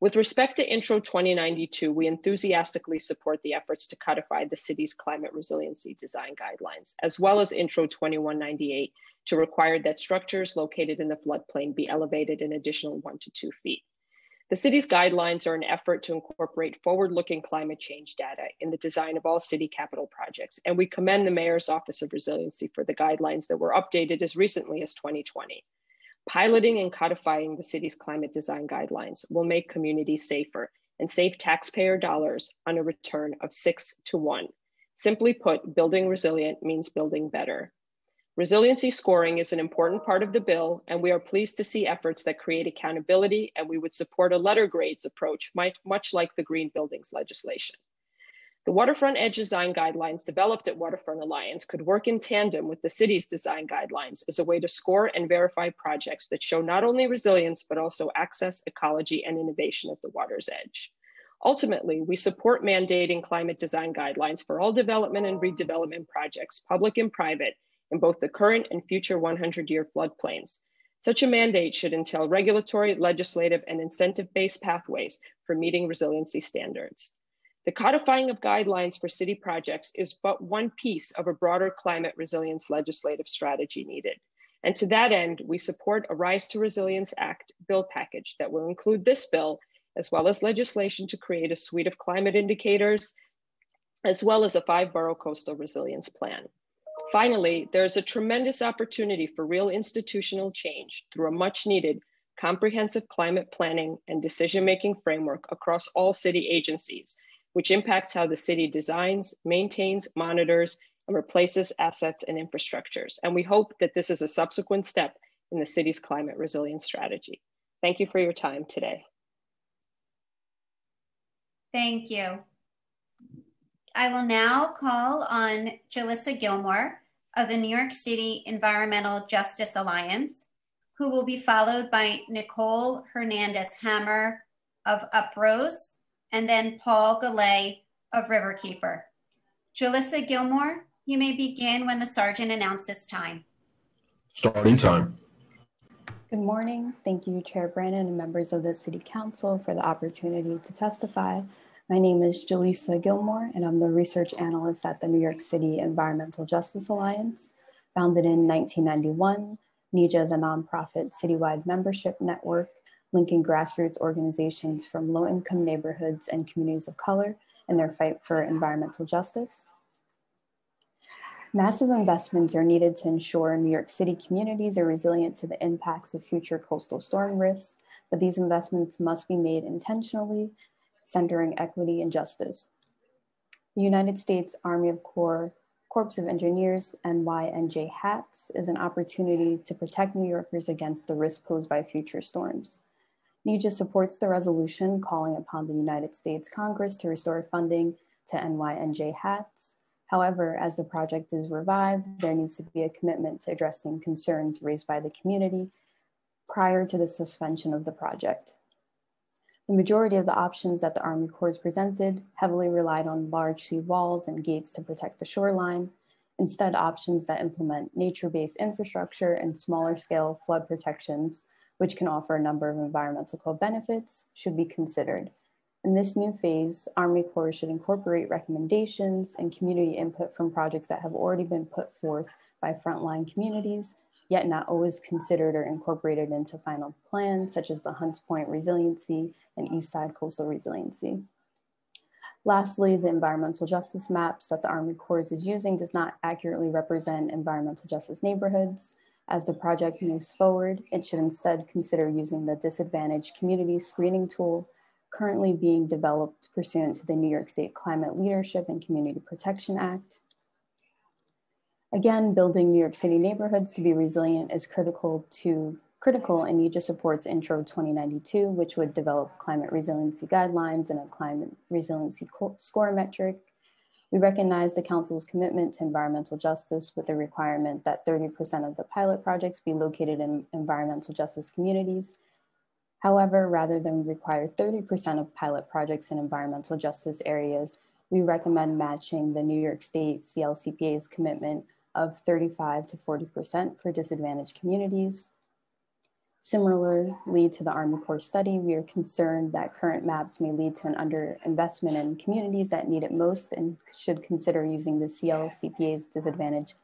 With respect to Intro 2092, we enthusiastically support the efforts to codify the city's climate resiliency design guidelines, as well as Intro 2198 to require that structures located in the floodplain be elevated an additional one to two feet. The city's guidelines are an effort to incorporate forward-looking climate change data in the design of all city capital projects, and we commend the Mayor's Office of Resiliency for the guidelines that were updated as recently as 2020. Piloting and codifying the city's climate design guidelines will make communities safer and save taxpayer dollars on a return of six to one. Simply put, building resilient means building better. Resiliency scoring is an important part of the bill, and we are pleased to see efforts that create accountability, and we would support a letter grades approach, much like the green buildings legislation. The Waterfront Edge Design Guidelines developed at Waterfront Alliance could work in tandem with the city's design guidelines as a way to score and verify projects that show not only resilience, but also access, ecology, and innovation at the water's edge. Ultimately, we support mandating climate design guidelines for all development and redevelopment projects, public and private, in both the current and future 100-year floodplains. Such a mandate should entail regulatory, legislative, and incentive-based pathways for meeting resiliency standards. The codifying of guidelines for city projects is but one piece of a broader climate resilience legislative strategy needed. And to that end, we support a Rise to Resilience Act bill package that will include this bill, as well as legislation to create a suite of climate indicators, as well as a five borough coastal resilience plan. Finally, there's a tremendous opportunity for real institutional change through a much needed comprehensive climate planning and decision-making framework across all city agencies which impacts how the city designs, maintains, monitors, and replaces assets and infrastructures. And we hope that this is a subsequent step in the city's climate resilience strategy. Thank you for your time today. Thank you. I will now call on Jalissa Gilmore of the New York City Environmental Justice Alliance, who will be followed by Nicole Hernandez Hammer of Uprose, and then Paul Gallay of Riverkeeper. Jalissa Gilmore, you may begin when the sergeant announces time. Starting time. Good morning. Thank you, Chair Brannan and members of the City Council for the opportunity to testify. My name is Jalissa Gilmore, and I'm the research analyst at the New York City Environmental Justice Alliance. Founded in 1991, NEJA is a nonprofit citywide membership network linking grassroots organizations from low income neighborhoods and communities of color in their fight for environmental justice. Massive investments are needed to ensure New York City communities are resilient to the impacts of future coastal storm risks, but these investments must be made intentionally, centering equity and justice. The United States Army of Corps Corps of Engineers NYNJ HATS is an opportunity to protect New Yorkers against the risk posed by future storms. NEJA supports the resolution calling upon the United States Congress to restore funding to NYNJ HATS. However, as the project is revived, there needs to be a commitment to addressing concerns raised by the community prior to the suspension of the project. The majority of the options that the Army Corps presented heavily relied on large sea walls and gates to protect the shoreline. Instead, options that implement nature-based infrastructure and smaller scale flood protections, which can offer a number of environmental co-benefits, should be considered. In this new phase, Army Corps should incorporate recommendations and community input from projects that have already been put forth by frontline communities yet not always considered or incorporated into final plans, such as the Hunts Point Resiliency and East Side Coastal Resiliency. Lastly, the environmental justice maps that the Army Corps is using does not accurately represent environmental justice neighborhoods. As the project moves forward, it should instead consider using the disadvantaged community screening tool currently being developed pursuant to the New York State Climate Leadership and Community Protection Act. Again, building New York City neighborhoods to be resilient is critical to critical and NEJA supports Intro 2092, which would develop climate resiliency guidelines and a climate resiliency score metric. We recognize the Council's commitment to environmental justice with the requirement that 30% of the pilot projects be located in environmental justice communities. However, rather than require 30% of pilot projects in environmental justice areas, we recommend matching the New York State CLCPA's commitment of 35 to 40% for disadvantaged communities. Similarly to the Army Corps study, we are concerned that current maps may lead to an underinvestment in communities that need it most and should consider using the CLCPA's disadvantaged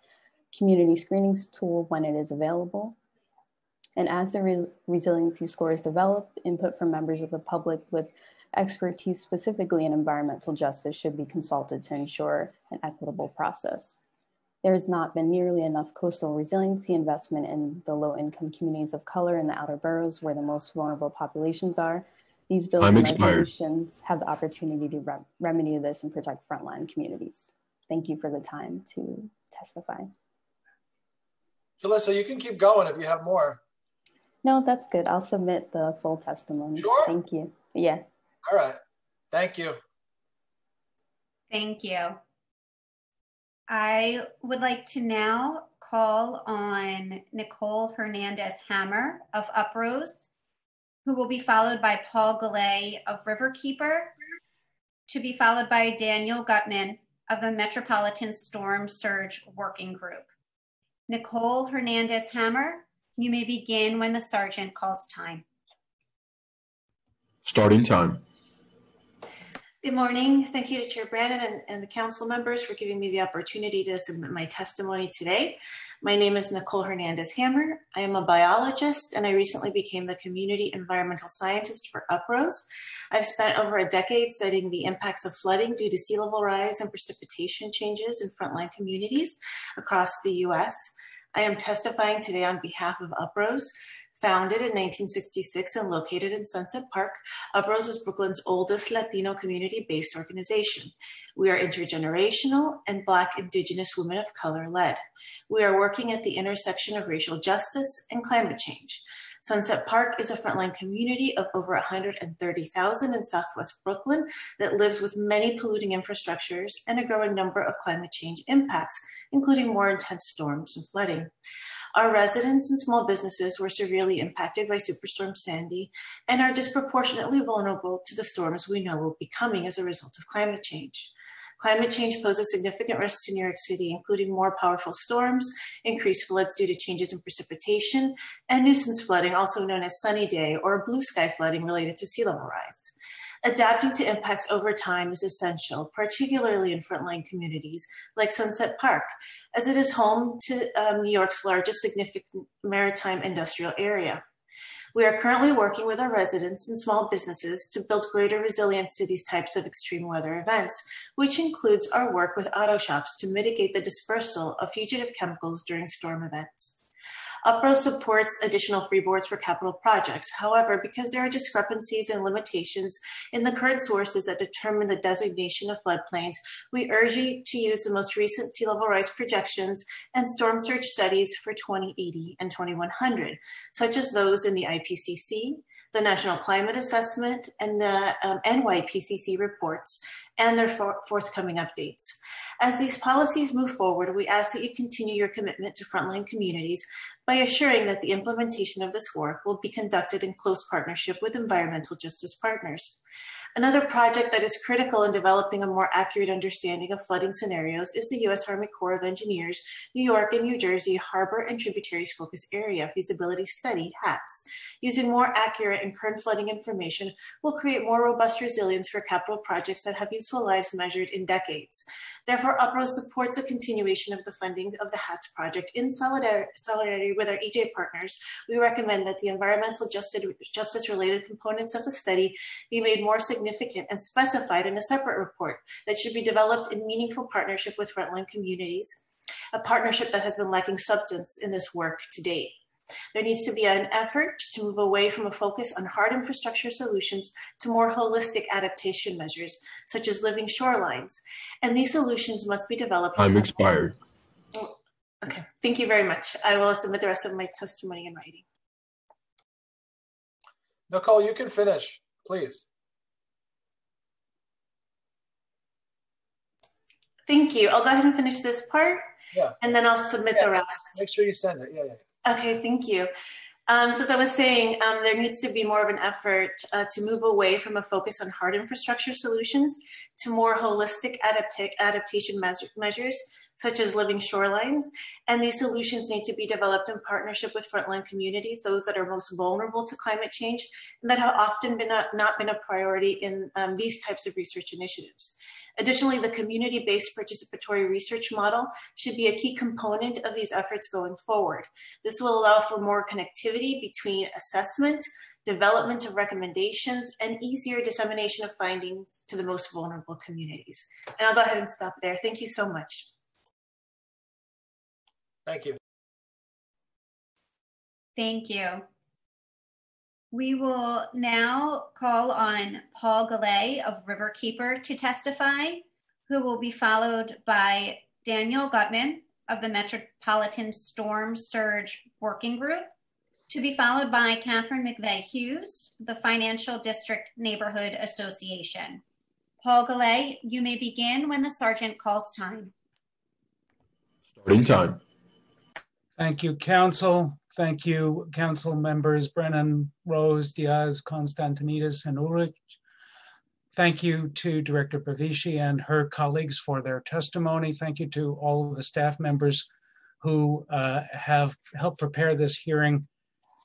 community screenings tool when it is available. And as the re resiliency score is developed, input from members of the public with expertise specifically in environmental justice should be consulted to ensure an equitable process. There has not been nearly enough coastal resiliency investment in the low income communities of color in the outer boroughs where the most vulnerable populations are. These bills and resolutions have the opportunity to re remedy this and protect frontline communities. Thank you for the time to testify. Jalissa, you can keep going if you have more. No, that's good. I'll submit the full testimony. Sure. Thank you. Yeah. All right. Thank you. Thank you. I would like to now call on Nicole Hernandez Hammer of Uprose, who will be followed by Paul Gallay of Riverkeeper, to be followed by Daniel Gutman of the Metropolitan Storm Surge Working Group. Nicole Hernandez Hammer, you may begin when the sergeant calls time. Starting time. Good morning. Thank you to Chair Brandon and, and, the council members for giving me the opportunity to submit my testimony today. My name is Nicole Hernandez Hammer. I am a biologist and I recently became the community environmental scientist for UPROSE. I've spent over a decade studying the impacts of flooding due to sea level rise and precipitation changes in frontline communities across the US. I am testifying today on behalf of UPROSE, Founded in 1966 and located in Sunset Park, Uprose is Brooklyn's oldest Latino community-based organization. We are intergenerational and Black, Indigenous, women of color led. We are working at the intersection of racial justice and climate change. Sunset Park is a frontline community of over 130,000 in Southwest Brooklyn that lives with many polluting infrastructures and a growing number of climate change impacts, including more intense storms and flooding. Our residents and small businesses were severely impacted by Superstorm Sandy and are disproportionately vulnerable to the storms we know will be coming as a result of climate change. Climate change poses significant risks to New York City, including more powerful storms, increased floods due to changes in precipitation, and nuisance flooding, also known as sunny day or blue sky flooding related to sea level rise. Adapting to impacts over time is essential, particularly in frontline communities like Sunset Park, as it is home to um, New York's largest significant maritime industrial area. We are currently working with our residents and small businesses to build greater resilience to these types of extreme weather events, which includes our work with auto shops to mitigate the dispersal of fugitive chemicals during storm events. UPRO supports additional freeboards for capital projects. However, because there are discrepancies and limitations in the current sources that determine the designation of floodplains, we urge you to use the most recent sea level rise projections and storm surge studies for 2080 and 2100, such as those in the IPCC, the National Climate Assessment, and the um, NYPCC reports, and their for forthcoming updates. As these policies move forward, we ask that you continue your commitment to frontline communities by assuring that the implementation of this work will be conducted in close partnership with environmental justice partners. Another project that is critical in developing a more accurate understanding of flooding scenarios is the U.S. Army Corps of Engineers New York and New Jersey Harbor and Tributaries Focus Area Feasibility Study, HATS. Using more accurate and current flooding information will create more robust resilience for capital projects that have useful lives measured in decades. Therefore, UPROSE supports a continuation of the funding of the HATS project in solidarity with our EJ partners. We recommend that the environmental justice related components of the study be made more significant significant and specified in a separate report that should be developed in meaningful partnership with frontline communities, a partnership that has been lacking substance in this work to date. There needs to be an effort to move away from a focus on hard infrastructure solutions to more holistic adaptation measures, such as living shorelines. And these solutions must be developed. Time expired. Oh, okay, thank you very much. I will submit the rest of my testimony in writing. Nicole, you can finish, please. Thank you. I'll go ahead and finish this part. Yeah. And then I'll submit yeah, the rest. Make sure you send it. Yeah, yeah. Okay, thank you. Um, so as I was saying, um, there needs to be more of an effort uh, to move away from a focus on hard infrastructure solutions to more holistic adapta adaptation measures such as living shorelines. And these solutions need to be developed in partnership with frontline communities, those that are most vulnerable to climate change, and that have often been a, not been a priority in um, these types of research initiatives. Additionally, the community-based participatory research model should be a key component of these efforts going forward. This will allow for more connectivity between assessment, development of recommendations, and easier dissemination of findings to the most vulnerable communities. And I'll go ahead and stop there. Thank you so much. Thank you. Thank you. We will now call on Paul Gallay of Riverkeeper to testify, who will be followed by Daniel Gutman of the Metropolitan Storm Surge Working Group, to be followed by Catherine McVeigh Hughes, the Financial District Neighborhood Association. Paul Gallay, you may begin when the sergeant calls time. Starting time. Thank you, Council. Thank you, Council members Brannan, Rose, Diaz, Constantinides, and Ulrich. Thank you to Director Bavishi and her colleagues for their testimony. Thank you to all of the staff members who uh, have helped prepare this hearing.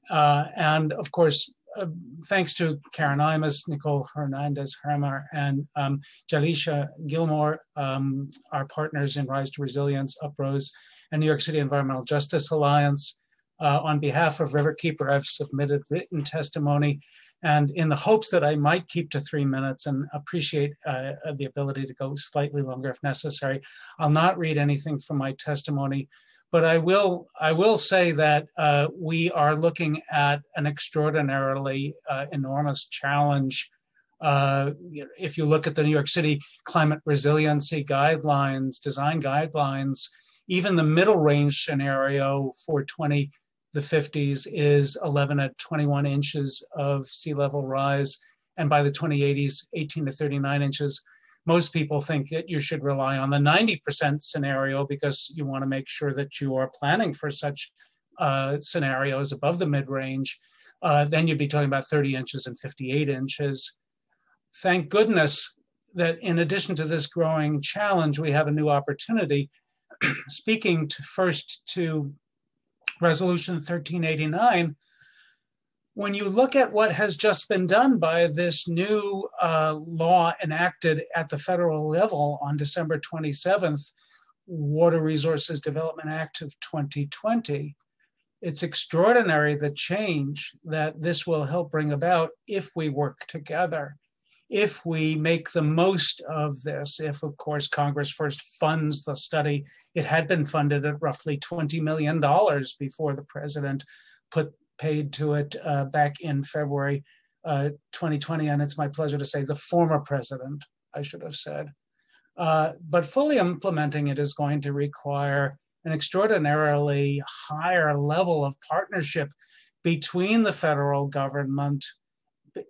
Uh, and of course, uh, thanks to Karen Imas, Nicole Hernandez Hammer, and um, Jalisha Gilmore, um, our partners in Rise to Resilience, UPROSE, and New York City Environmental Justice Alliance. Uh, on behalf of Riverkeeper, I've submitted written testimony and in the hopes that I might keep to three minutes and appreciate uh, the ability to go slightly longer if necessary. I'll not read anything from my testimony, but I will, I will say that uh, we are looking at an extraordinarily uh, enormous challenge uh, if you look at the New York City climate resiliency guidelines, design guidelines, even the middle range scenario for 20 the 50s is 11 to 21 inches of sea level rise. And by the 2080s 18 to 39 inches. Most people think that you should rely on the 90% scenario because you want to make sure that you are planning for such uh, scenarios above the mid-range. Uh, then you'd be talking about 30 inches and 58 inches. Thank goodness that in addition to this growing challenge we have a new opportunity speaking to first to Resolution 1389, when you look at what has just been done by this new uh, law enacted at the federal level on December 27th, Water Resources Development Act of 2020, it's extraordinary the change that this will help bring about if we work together. If we make the most of this, if of course Congress first funds the study, it had been funded at roughly $20 million before the president put paid to it uh, back in February uh, 2020. And it's my pleasure to say the former president, I should have said. Uh, but fully implementing it is going to require an extraordinarily higher level of partnership between the federal government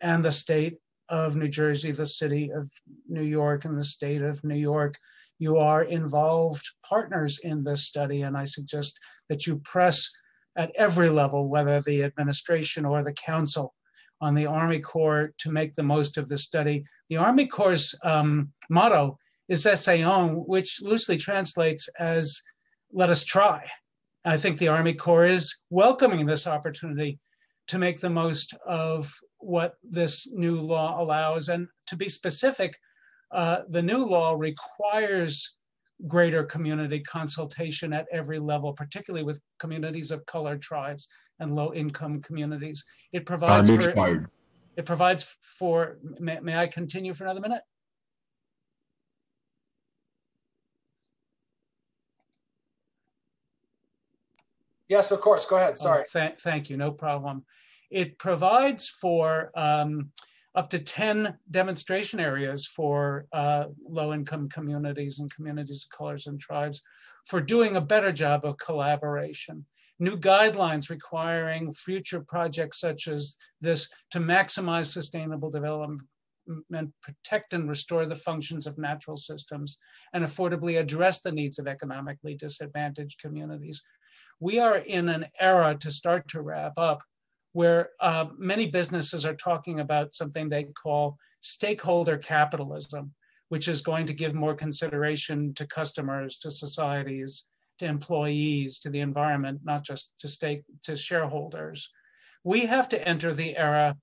and the state of New Jersey, the city of New York, and the state of New York. You are involved partners in this study, and I suggest that you press at every level, whether the administration or the council, on the Army Corps to make the most of the study. The Army Corps' um, motto is Essayons, which loosely translates as let us try. I think the Army Corps is welcoming this opportunity to make the most of what this new law allows. And to be specific, uh, the new law requires greater community consultation at every level, particularly with communities of colored tribes and low income communities. It provides Time for, it provides for, may, may I continue for another minute? Yes, of course. Go ahead. Sorry. Oh, th thank you. No problem. It provides for um, up to 10 demonstration areas for uh, low-income communities and communities of colors and tribes for doing a better job of collaboration. New guidelines requiring future projects such as this to maximize sustainable development protect and restore the functions of natural systems, and affordably address the needs of economically disadvantaged communities. We are in an era to start to wrap up where uh, many businesses are talking about something they call stakeholder capitalism, which is going to give more consideration to customers, to societies, to employees, to the environment, not just to stake to shareholders. We have to enter the era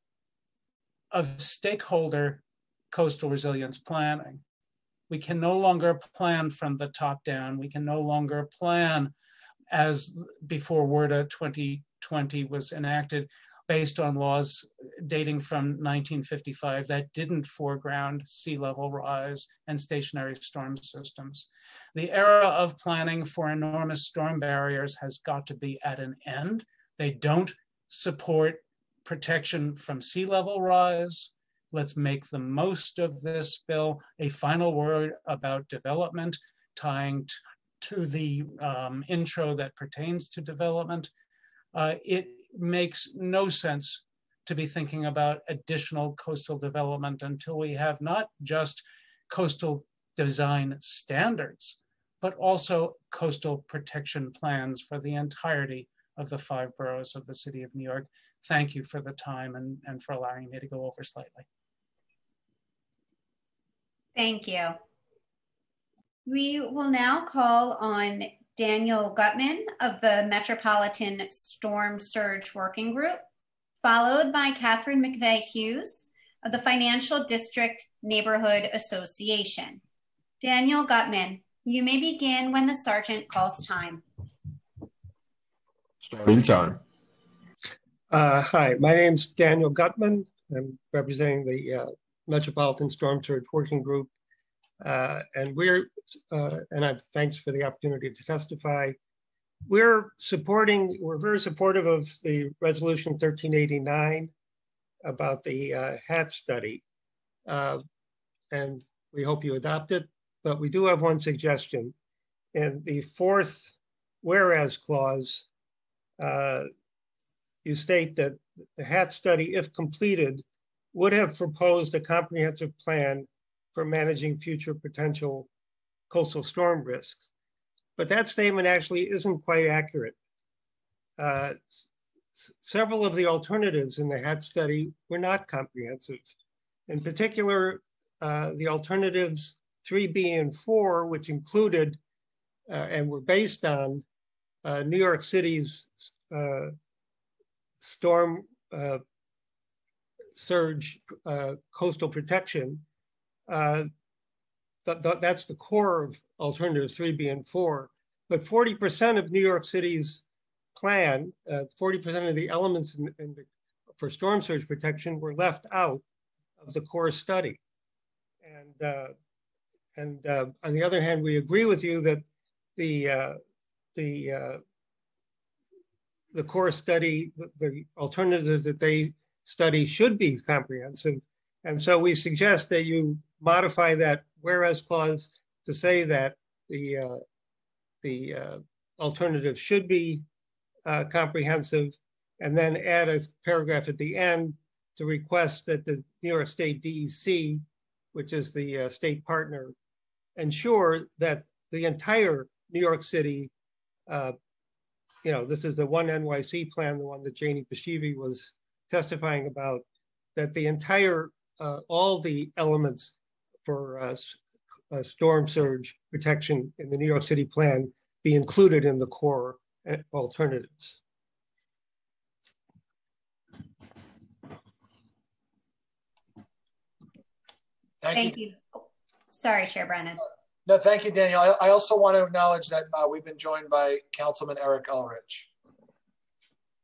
of stakeholder coastal resilience planning. We can no longer plan from the top down. We can no longer plan as before WRDA 20 20 was enacted based on laws dating from 1955 that didn't foreground sea level rise and stationary storm systems. The era of planning for enormous storm barriers has got to be at an end. They don't support protection from sea level rise. Let's make the most of this bill. A final word about development, tying to the um, intro that pertains to development uh, it makes no sense to be thinking about additional coastal development until we have not just coastal design standards, but also coastal protection plans for the entirety of the five boroughs of the city of New York. Thank you for the time and, and for allowing me to go over slightly. Thank you. We will now call on Daniel Gutman of the Metropolitan Storm Surge Working Group, followed by Catherine McVeigh Hughes of the Financial District Neighborhood Association. Daniel Gutman, you may begin when the sergeant calls time. Starting time. Uh, hi, my name is Daniel Gutman. I'm representing the uh, Metropolitan Storm Surge Working Group uh, and we're, uh, and I'm thanks for the opportunity to testify. We're supporting, we're very supportive of the resolution 1389 about the uh, HAT study. Uh, and we hope you adopt it, but we do have one suggestion. In the fourth whereas clause, uh, you state that the HAT study, if completed, would have proposed a comprehensive plan for managing future potential coastal storm risks. But that statement actually isn't quite accurate. Uh, several of the alternatives in the HAT study were not comprehensive. In particular, uh, the alternatives 3B and 4, which included uh, and were based on uh, New York City's uh, storm uh, surge coastal protection, uh, th th that's the core of alternative 3B and 4. But 40% of New York City's plan, 40% uh, of the elements in, in the, for storm surge protection were left out of the core study. And, uh, and uh, on the other hand, we agree with you that the, uh, the, uh, the core study, the, the alternatives that they study should be comprehensive. And so we suggest that you modify that whereas clause to say that the, uh, the uh, alternative should be uh, comprehensive and then add a paragraph at the end to request that the New York State DEC, which is the uh, state partner, ensure that the entire New York City, uh, you know, this is the one NYC plan, the one that Jainey Bavishi was testifying about, that the entire, uh, all the elements for uh, storm surge protection in the New York City plan be included in the core uh, alternatives. Thank, thank you. you. Oh, sorry, Chair Brannan. No, thank you, Daniel. I, I also want to acknowledge that uh, we've been joined by Councilman Eric Ulrich.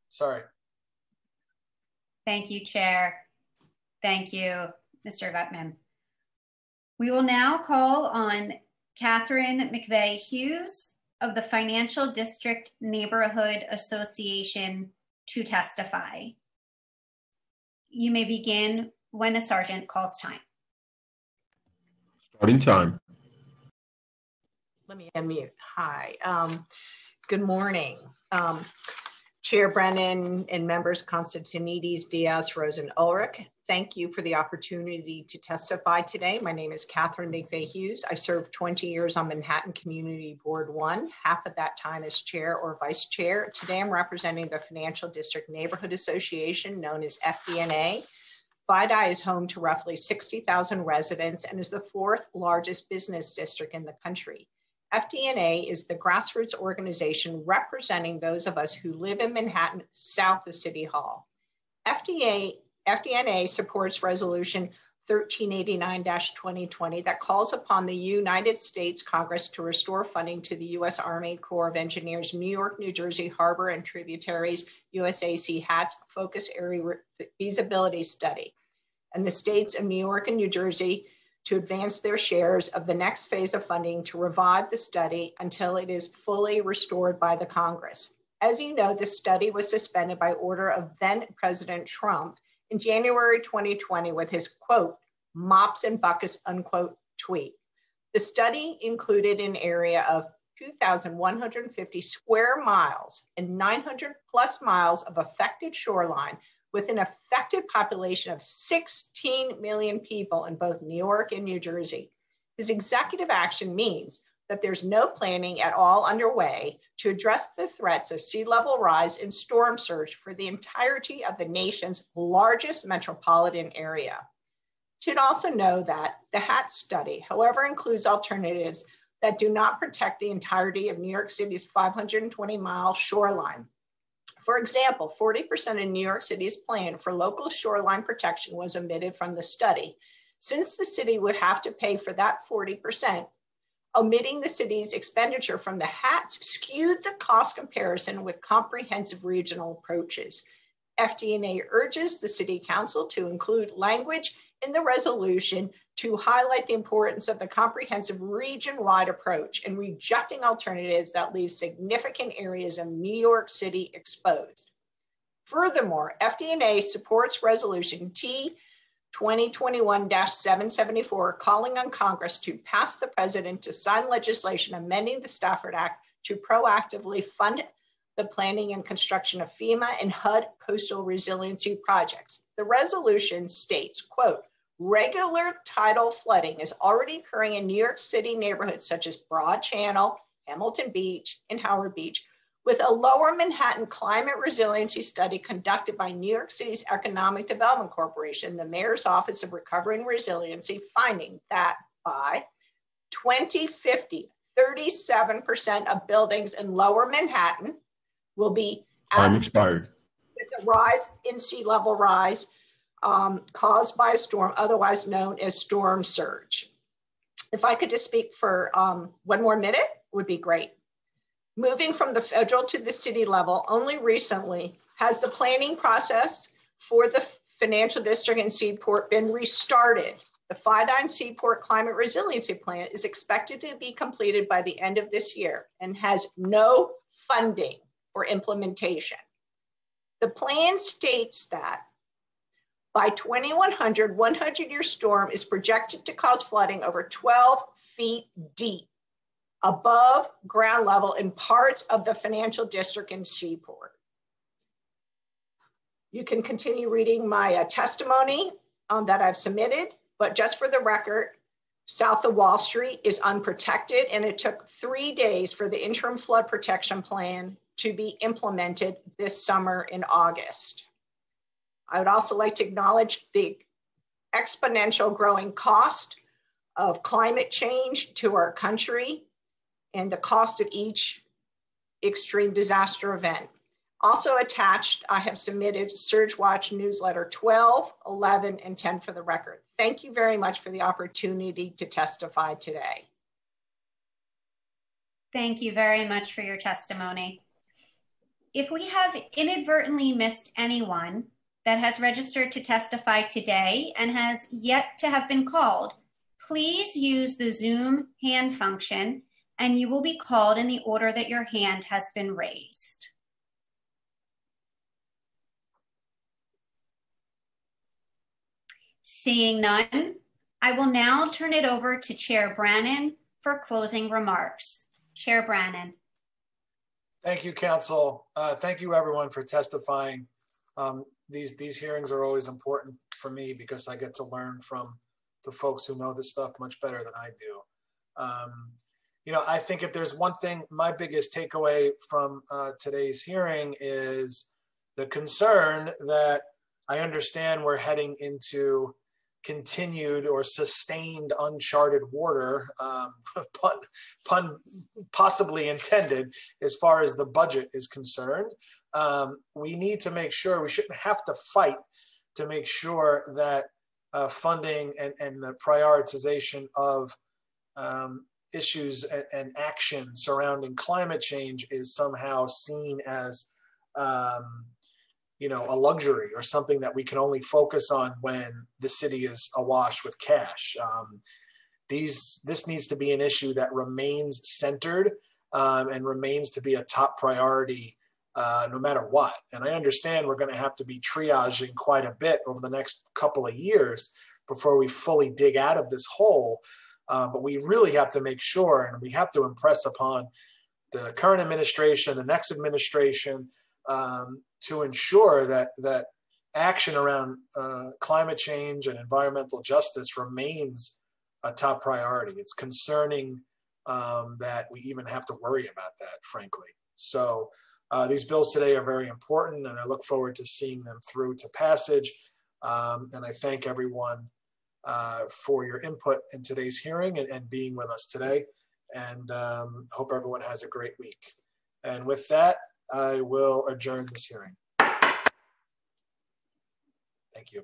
Sorry. Thank you, Chair. Thank you, Mr. Gutman. We will now call on Catherine McVeigh Hughes of the Financial District Neighborhood Association to testify. You may begin when the sergeant calls time. Starting time. Let me unmute. Hi. Um, good morning. Um, Chair Brannan and members Constantinides, Diaz, Rose, and Ulrich. Thank you for the opportunity to testify today. My name is Catherine McVeigh Hughes. I served 20 years on Manhattan Community Board 1, half of that time as chair or vice chair. Today I'm representing the Financial District Neighborhood Association, known as FDNA. FIDI is home to roughly 60,000 residents and is the fourth largest business district in the country. FDNA is the grassroots organization representing those of us who live in Manhattan south of City Hall. FDA, FDNA supports Resolution 1389-2020 that calls upon the United States Congress to restore funding to the U.S. Army Corps of Engineers New York, New Jersey Harbor and Tributaries USACE HATS Focus Area Feasibility Study and the states of New York and New Jersey to advance their shares of the next phase of funding to revive the study until it is fully restored by the Congress. As you know, the study was suspended by order of then President Trump in January 2020 with his quote, mops and buckets, unquote, tweet. The study included an area of 2,150 square miles and 900 plus miles of affected shoreline with an affected population of 16 million people in both New York and New Jersey. His executive action means that there's no planning at all underway to address the threats of sea level rise and storm surge for the entirety of the nation's largest metropolitan area. Should also know that the HAT study, however, includes alternatives that do not protect the entirety of New York City's 520 mile shoreline. For example, 40% of New York City's plan for local shoreline protection was omitted from the study. Since the city would have to pay for that 40%, omitting the city's expenditure from the HATs skewed the cost comparison with comprehensive regional approaches. FDNA urges the City Council to include language in the resolution to highlight the importance of the comprehensive region-wide approach and rejecting alternatives that leave significant areas of New York City exposed. Furthermore, FDNA supports Resolution T 2021-774 calling on Congress to pass the president to sign legislation amending the Stafford Act to proactively fund the planning and construction of FEMA and HUD coastal resiliency projects. The resolution states, quote, Regular tidal flooding is already occurring in New York City neighborhoods such as Broad Channel, Hamilton Beach, and Howard Beach, with a lower Manhattan climate resiliency study conducted by New York City's Economic Development Corporation, the Mayor's Office of Recovery and Resiliency, finding that by 2050, 37% of buildings in lower Manhattan will be time expired with a rise in sea level rise um, caused by a storm, otherwise known as storm surge. If I could just speak for um, one more minute, would be great. Moving from the federal to the city level only recently has the planning process for the Financial District in Seaport been restarted. The Fidine Seaport Climate Resiliency Plan is expected to be completed by the end of this year and has no funding for implementation. The plan states that by 2100, 100 year storm is projected to cause flooding over 12 feet deep above ground level in parts of the financial district in Seaport. You can continue reading my uh, testimony um, that I've submitted, but just for the record, south of Wall Street is unprotected, and it took three days for the interim flood protection plan to be implemented this summer in August. I would also like to acknowledge the exponential growing cost of climate change to our country and the cost of each extreme disaster event. Also attached, I have submitted Surge Watch newsletter 12, 11, and 10 for the record. Thank you very much for the opportunity to testify today. Thank you very much for your testimony. If we have inadvertently missed anyone that has registered to testify today and has yet to have been called, please use the Zoom hand function and you will be called in the order that your hand has been raised. Seeing none, I will now turn it over to Chair Brannan for closing remarks. Chair Brannan. Thank you, Council. Uh, thank you, everyone, for testifying. Um, these these hearings are always important for me because I get to learn from the folks who know this stuff much better than I do. Um, you know, I think if there's one thing, my biggest takeaway from uh, today's hearing is the concern that I understand we're heading into continued or sustained uncharted water, um, pun, pun possibly intended, as far as the budget is concerned. Um, we need to make sure we shouldn't have to fight to make sure that uh, funding and, and the prioritization of um, issues and, and, action surrounding climate change is somehow seen as um, you know a luxury or something that we can only focus on when the city is awash with cash. Um, these this needs to be an issue that remains centered um, and remains to be a top priority uh, no matter what. And i understand we're going to have to be triaging quite a bit over the next couple of years before we fully dig out of this hole uh, but we really have to make sure and we have to impress upon the current administration the next administration um, to ensure that that action around uh, climate change and environmental justice remains a top priority. It's concerning um, that we even have to worry about that, frankly. So uh, these bills today are very important, and I look forward to seeing them through to passage. Um, and I thank everyone uh, for your input in today's hearing and, and being with us today. And um, hope everyone has a great week. And with that, I will adjourn this hearing. Thank you.